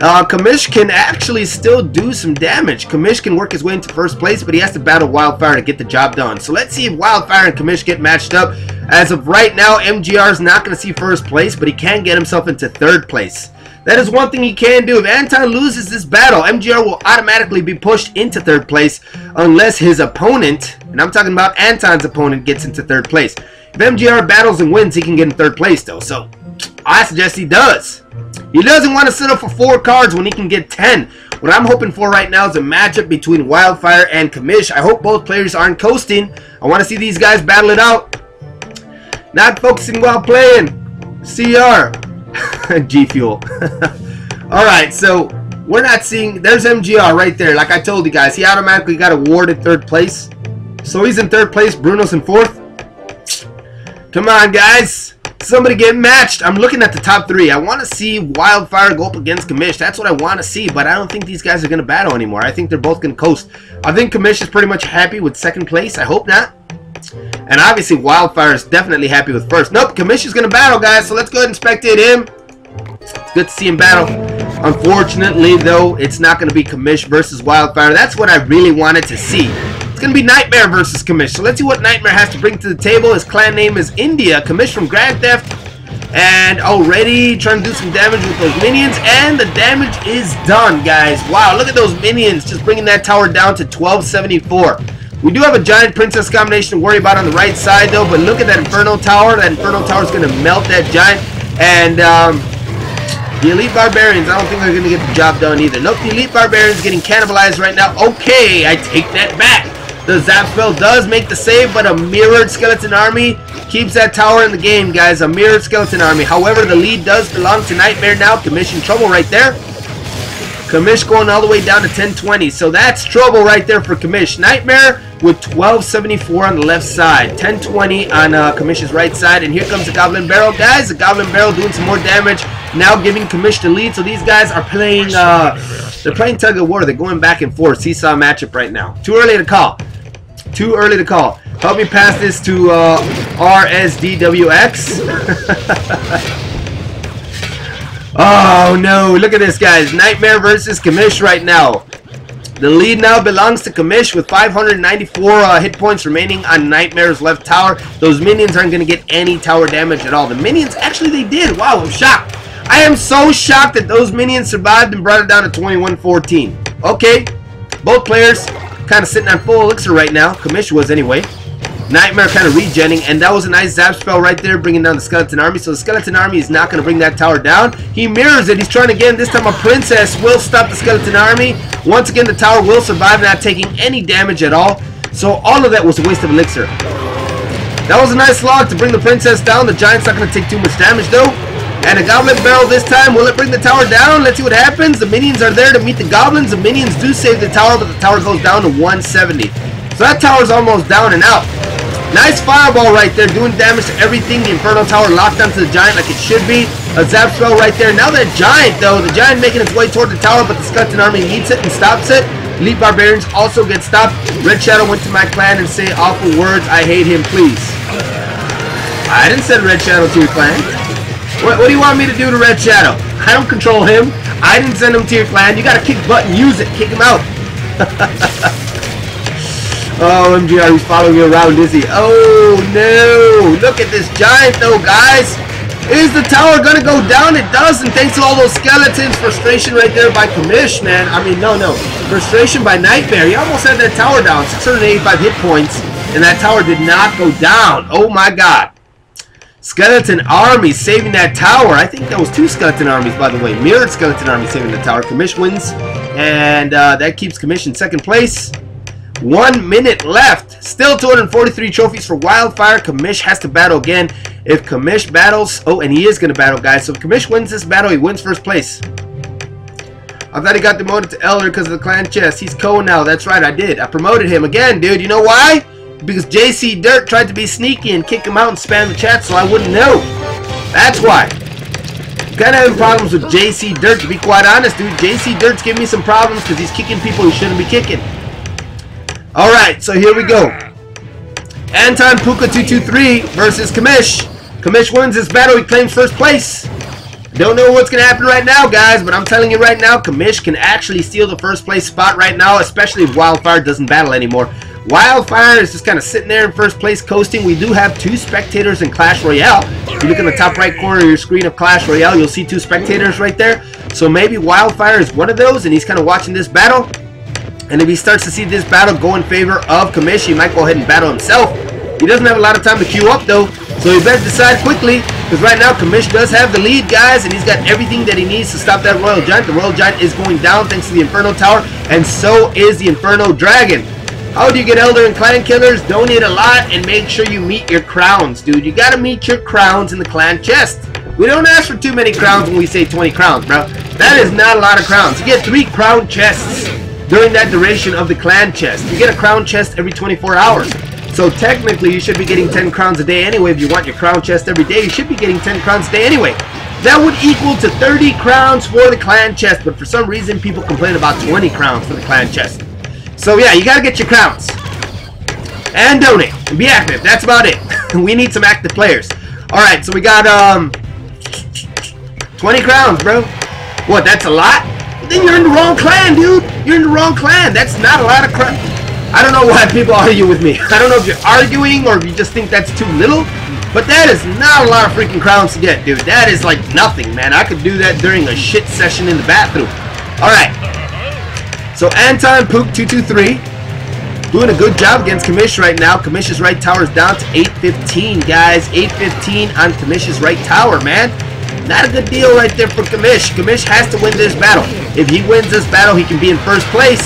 Uh, Kamish can actually still do some damage. Kamish can work his way into first place, but he has to battle Wildfire to get the job done. So let's see if Wildfire and Kamish get matched up. As of right now, MGR is not going to see first place, but he can get himself into third place. That is one thing he can do. If Anton loses this battle, MGR will automatically be pushed into third place unless his opponent, and I'm talking about Anton's opponent, gets into third place. If MGR battles and wins, he can get in third place though. So I suggest he does. He doesn't want to sit up for four cards when he can get 10. What I'm hoping for right now is a matchup between Wildfire and Kamish. I hope both players aren't coasting. I want to see these guys battle it out. Not focusing while playing. CR. G Fuel. Alright, so we're not seeing... There's MGR right there. Like I told you guys, he automatically got awarded third place. So he's in third place. Bruno's in fourth. Come on, guys. Somebody get matched. I'm looking at the top three. I want to see Wildfire go up against Kamish. That's what I want to see, but I don't think these guys are going to battle anymore. I think they're both going to coast. I think Kamish is pretty much happy with second place. I hope not. And obviously, Wildfire is definitely happy with first. Nope, is going to battle, guys, so let's go ahead and spectate him. It's good to see him battle. Unfortunately, though, it's not going to be Kamish versus Wildfire. That's what I really wanted to see. It's going to be Nightmare versus Kamish. So let's see what Nightmare has to bring to the table. His clan name is India. Kamish from Grand Theft. And already trying to do some damage with those minions. And the damage is done, guys. Wow, look at those minions. Just bringing that tower down to 1274. We do have a Giant Princess combination to worry about on the right side, though. But look at that Inferno Tower. That Inferno Tower is going to melt that Giant. And um, the Elite Barbarians, I don't think they're going to get the job done either. Nope, the Elite Barbarians getting cannibalized right now. Okay, I take that back. The Zap spell does make the save, but a mirrored Skeleton Army keeps that tower in the game, guys. A mirrored Skeleton Army. However, the lead does belong to Nightmare now. Commission trouble right there. Kamish going all the way down to 1020. So that's trouble right there for Kamish. Nightmare with 1274 on the left side. 1020 on uh, Kamish's right side. And here comes the Goblin Barrel. Guys, the Goblin Barrel doing some more damage. now giving Kamish the lead. So these guys are playing, uh, they're playing tug of war. They're going back and forth. Seesaw matchup right now. Too early to call. Too early to call. Help me pass this to uh, RSDWX. oh no, look at this guys. Nightmare versus Kamish right now. The lead now belongs to Kamish with 594 uh, hit points remaining on Nightmare's left tower. Those minions aren't going to get any tower damage at all. The minions, actually they did. Wow, I'm shocked. I am so shocked that those minions survived and brought it down to 21-14. Okay, both players kind of sitting on full elixir right now. Kamish was anyway. Nightmare kind of regenning, and that was a nice zap spell right there, bringing down the Skeleton Army. So the Skeleton Army is not going to bring that tower down. He mirrors it. He's trying again. This time a Princess will stop the Skeleton Army. Once again, the tower will survive, not taking any damage at all. So all of that was a waste of elixir. That was a nice log to bring the Princess down. The Giant's not going to take too much damage, though. And a Goblin Barrel this time. Will it bring the tower down? Let's see what happens. The minions are there to meet the Goblins. The minions do save the tower, but the tower goes down to 170. So that tower's almost down and out. Nice fireball right there, doing damage to everything. The Inferno Tower locked onto the Giant like it should be. A zap spell right there. Now that Giant, though, the Giant making its way toward the tower, but the Skeleton Army meets it and stops it. Elite Barbarians also get stopped. Red Shadow went to my clan and say awful words. I hate him, please. I didn't send Red Shadow to your clan. What, what do you want me to do to Red Shadow? I don't control him. I didn't send him to your clan. You gotta kick button, use it, kick him out. Oh, MGR, he's following you around, is he? Oh, no. Look at this giant, though, guys. Is the tower to go down? It does, and thanks to all those skeletons. Frustration right there by Kamish, man. I mean, no, no. Frustration by Nightmare. He almost had that tower down. 685 hit points, and that tower did not go down. Oh, my God. Skeleton Army saving that tower. I think that was two Skeleton Armies, by the way. Mirrored Skeleton Army saving the tower. Kamish wins, and uh, that keeps Kamish in second place. One minute left. Still 243 trophies for Wildfire. Kamish has to battle again. If Kamish battles... Oh, and he is going to battle, guys. So if Kamish wins this battle, he wins first place. I thought he got demoted to Elder because of the clan chest. He's co now. That's right, I did. I promoted him again, dude. You know why? Because JC Dirt tried to be sneaky and kick him out and spam the chat so I wouldn't know. That's why. Kind of having problems with JC Dirt, to be quite honest, dude. JC Dirt's giving me some problems because he's kicking people he shouldn't be kicking. Alright, so here we go. Anton Puka223 versus Kamish. Kamish wins this battle. He claims first place. Don't know what's going to happen right now, guys, but I'm telling you right now, Kamish can actually steal the first place spot right now, especially if Wildfire doesn't battle anymore. Wildfire is just kind of sitting there in first place coasting. We do have two spectators in Clash Royale. If you look in the top right corner of your screen of Clash Royale, you'll see two spectators right there. So maybe Wildfire is one of those, and he's kind of watching this battle. And if he starts to see this battle go in favor of Kamish, he might go ahead and battle himself. He doesn't have a lot of time to queue up though, so he better decide quickly. Because right now, Kamish does have the lead, guys, and he's got everything that he needs to stop that Royal Giant. The Royal Giant is going down thanks to the Inferno Tower, and so is the Inferno Dragon. How do you get Elder and Clan Killers? Donate a lot and make sure you meet your crowns, dude. You gotta meet your crowns in the clan chest. We don't ask for too many crowns when we say 20 crowns, bro. That is not a lot of crowns. You get three crown chests during that duration of the clan chest. You get a crown chest every 24 hours. So technically, you should be getting 10 crowns a day anyway. If you want your crown chest every day, you should be getting 10 crowns a day anyway. That would equal to 30 crowns for the clan chest, but for some reason, people complain about 20 crowns for the clan chest. So yeah, you gotta get your crowns. And donate. And be active. That's about it. we need some active players. Alright, so we got, um... 20 crowns, bro. What, that's a lot? Then you're in the wrong clan, dude. You're in the wrong clan. That's not a lot of crap. I don't know why people argue with me. I don't know if you're arguing or if you just think that's too little. But that is not a lot of freaking crowns to get, dude. That is like nothing, man. I could do that during a shit session in the bathroom. Alright. So Anton Pook 223 doing a good job against Kamish right now. Kamish's right tower is down to 815, guys. 815 on Kamish's right tower, man. Not a good deal right there for Kamish. Kamish has to win this battle. If he wins this battle, he can be in first place.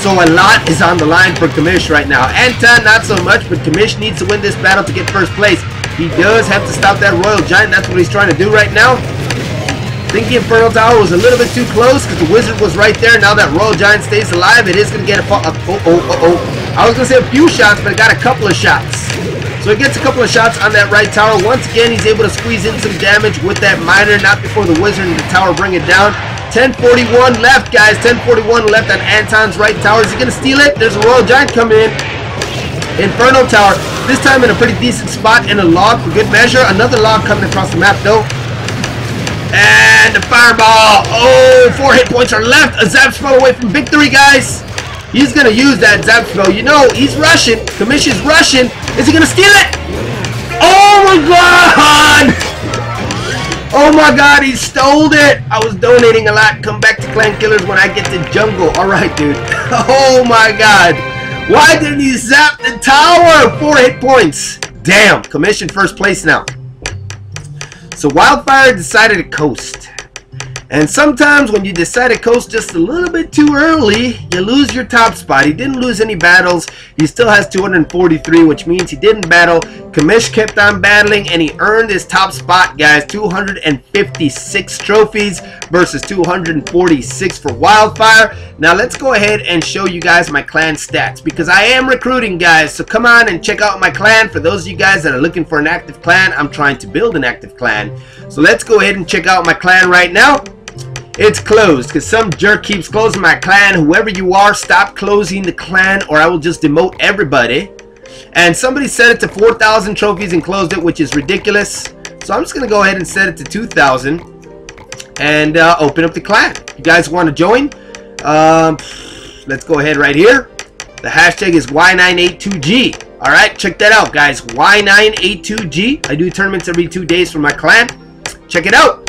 So a lot is on the line for Kamish right now. Anton, not so much, but Kamish needs to win this battle to get first place. He does have to stop that Royal Giant. That's what he's trying to do right now. Think the Inferno Tower was a little bit too close because the Wizard was right there. Now that Royal Giant stays alive, it is going to get a... Oh, oh, oh, oh. I was going to say a few shots, but it got a couple of shots. So he gets a couple of shots on that right tower. Once again, he's able to squeeze in some damage with that miner. Not before the wizard and the tower bring it down. 1041 left, guys. 1041 left on Anton's right tower. Is he going to steal it? There's a Royal Giant coming in. Inferno Tower. This time in a pretty decent spot in a log for good measure. Another log coming across the map, though. And the fireball. Oh, four hit points are left. A zap spell away from victory, guys. He's to use that zap spell. You know, he's rushing. Commission's rushing. Is he to steal it? Oh my god! Oh my god, he stole it! I was donating a lot. Come back to Clan Killers when I get to jungle. Alright, dude. Oh my god. Why didn't he zap the tower? Four hit points. Damn. Commission first place now. So Wildfire decided to coast. And sometimes when you decide to coast just a little bit too early, you lose your top spot. He didn't lose any battles. He still has 243, which means he didn't battle. Kamish kept on battling, and he earned his top spot, guys. 256 trophies versus 246 for Wildfire. Now, let's go ahead and show you guys my clan stats, because I am recruiting, guys. So come on and check out my clan. For those of you guys that are looking for an active clan, I'm trying to build an active clan. So let's go ahead and check out my clan right now. It's closed because some jerk keeps closing my clan. Whoever you are, stop closing the clan or I will just demote everybody. And somebody set it to 4,000 trophies and closed it, which is ridiculous. So I'm just going to go ahead and set it to 2,000 and uh, open up the clan. You guys want to join? Um, let's go ahead right here. The hashtag is Y982G. Alright, check that out, guys. Y982G. I do tournaments every two days for my clan. Check it out.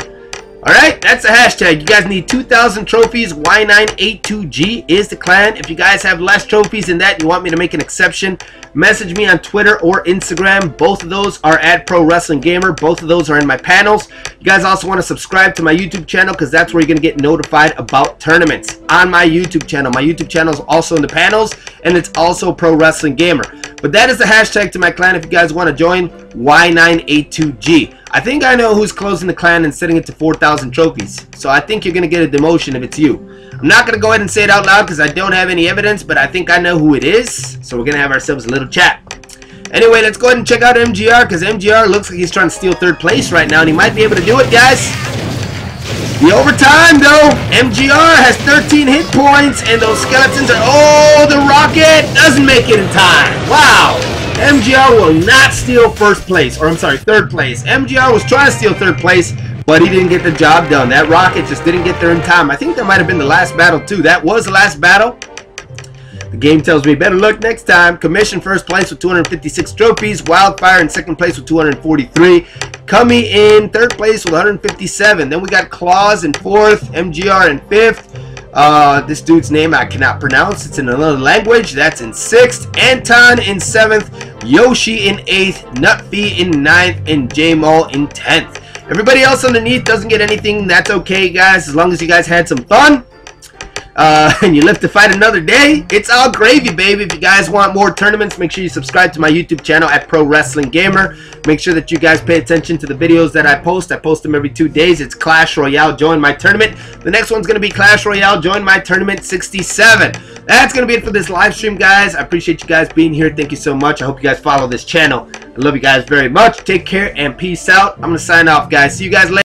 Alright, that's the hashtag. You guys need 2,000 trophies. Y982G is the clan. If you guys have less trophies than that, you want me to make an exception, message me on Twitter or Instagram. Both of those are at Pro Wrestling Gamer. Both of those are in my panels. You guys also want to subscribe to my YouTube channel because that's where you're going to get notified about tournaments on my YouTube channel. My YouTube channel is also in the panels and it's also Pro Wrestling Gamer. But that is the hashtag to my clan if you guys want to join Y982G. I think I know who's closing the clan and setting it to 4,000 trophies. So I think you're going to get a demotion if it's you. I'm not going to go ahead and say it out loud because I don't have any evidence, but I think I know who it is. So we're going to have ourselves a little chat. Anyway, let's go ahead and check out MGR because MGR looks like he's trying to steal third place right now, and he might be able to do it, guys. The overtime, though, MGR has 13 hit points, and those skeletons are... Oh, the rocket doesn't make it in time. Wow. MGR will not steal first place, or I'm sorry, third place. MGR was trying to steal third place, but he didn't get the job done. That rocket just didn't get there in time. I think that might have been the last battle, too. That was the last battle. The game tells me better luck next time. Commission first place with 256 trophies. Wildfire in second place with 243. Cummy in third place with 157. Then we got Claws in fourth. MGR in fifth. Uh, this dude's name I cannot pronounce. It's in another language. That's in sixth. Anton in seventh. Yoshi in eighth. Nutfee in ninth. And Jmal in tenth. Everybody else underneath doesn't get anything. That's okay, guys. As long as you guys had some fun uh, and you live to fight another day, it's all gravy, baby. If you guys want more tournaments, make sure you subscribe to my YouTube channel at Pro Wrestling Gamer. Make sure that you guys pay attention to the videos that I post. I post them every two days. It's Clash Royale. Join my tournament. The next one's going to be Clash Royale. Join my tournament 67. That's going to be it for this live stream, guys. I appreciate you guys being here. Thank you so much. I hope you guys follow this channel. I love you guys very much. Take care and peace out. I'm going to sign off, guys. See you guys later.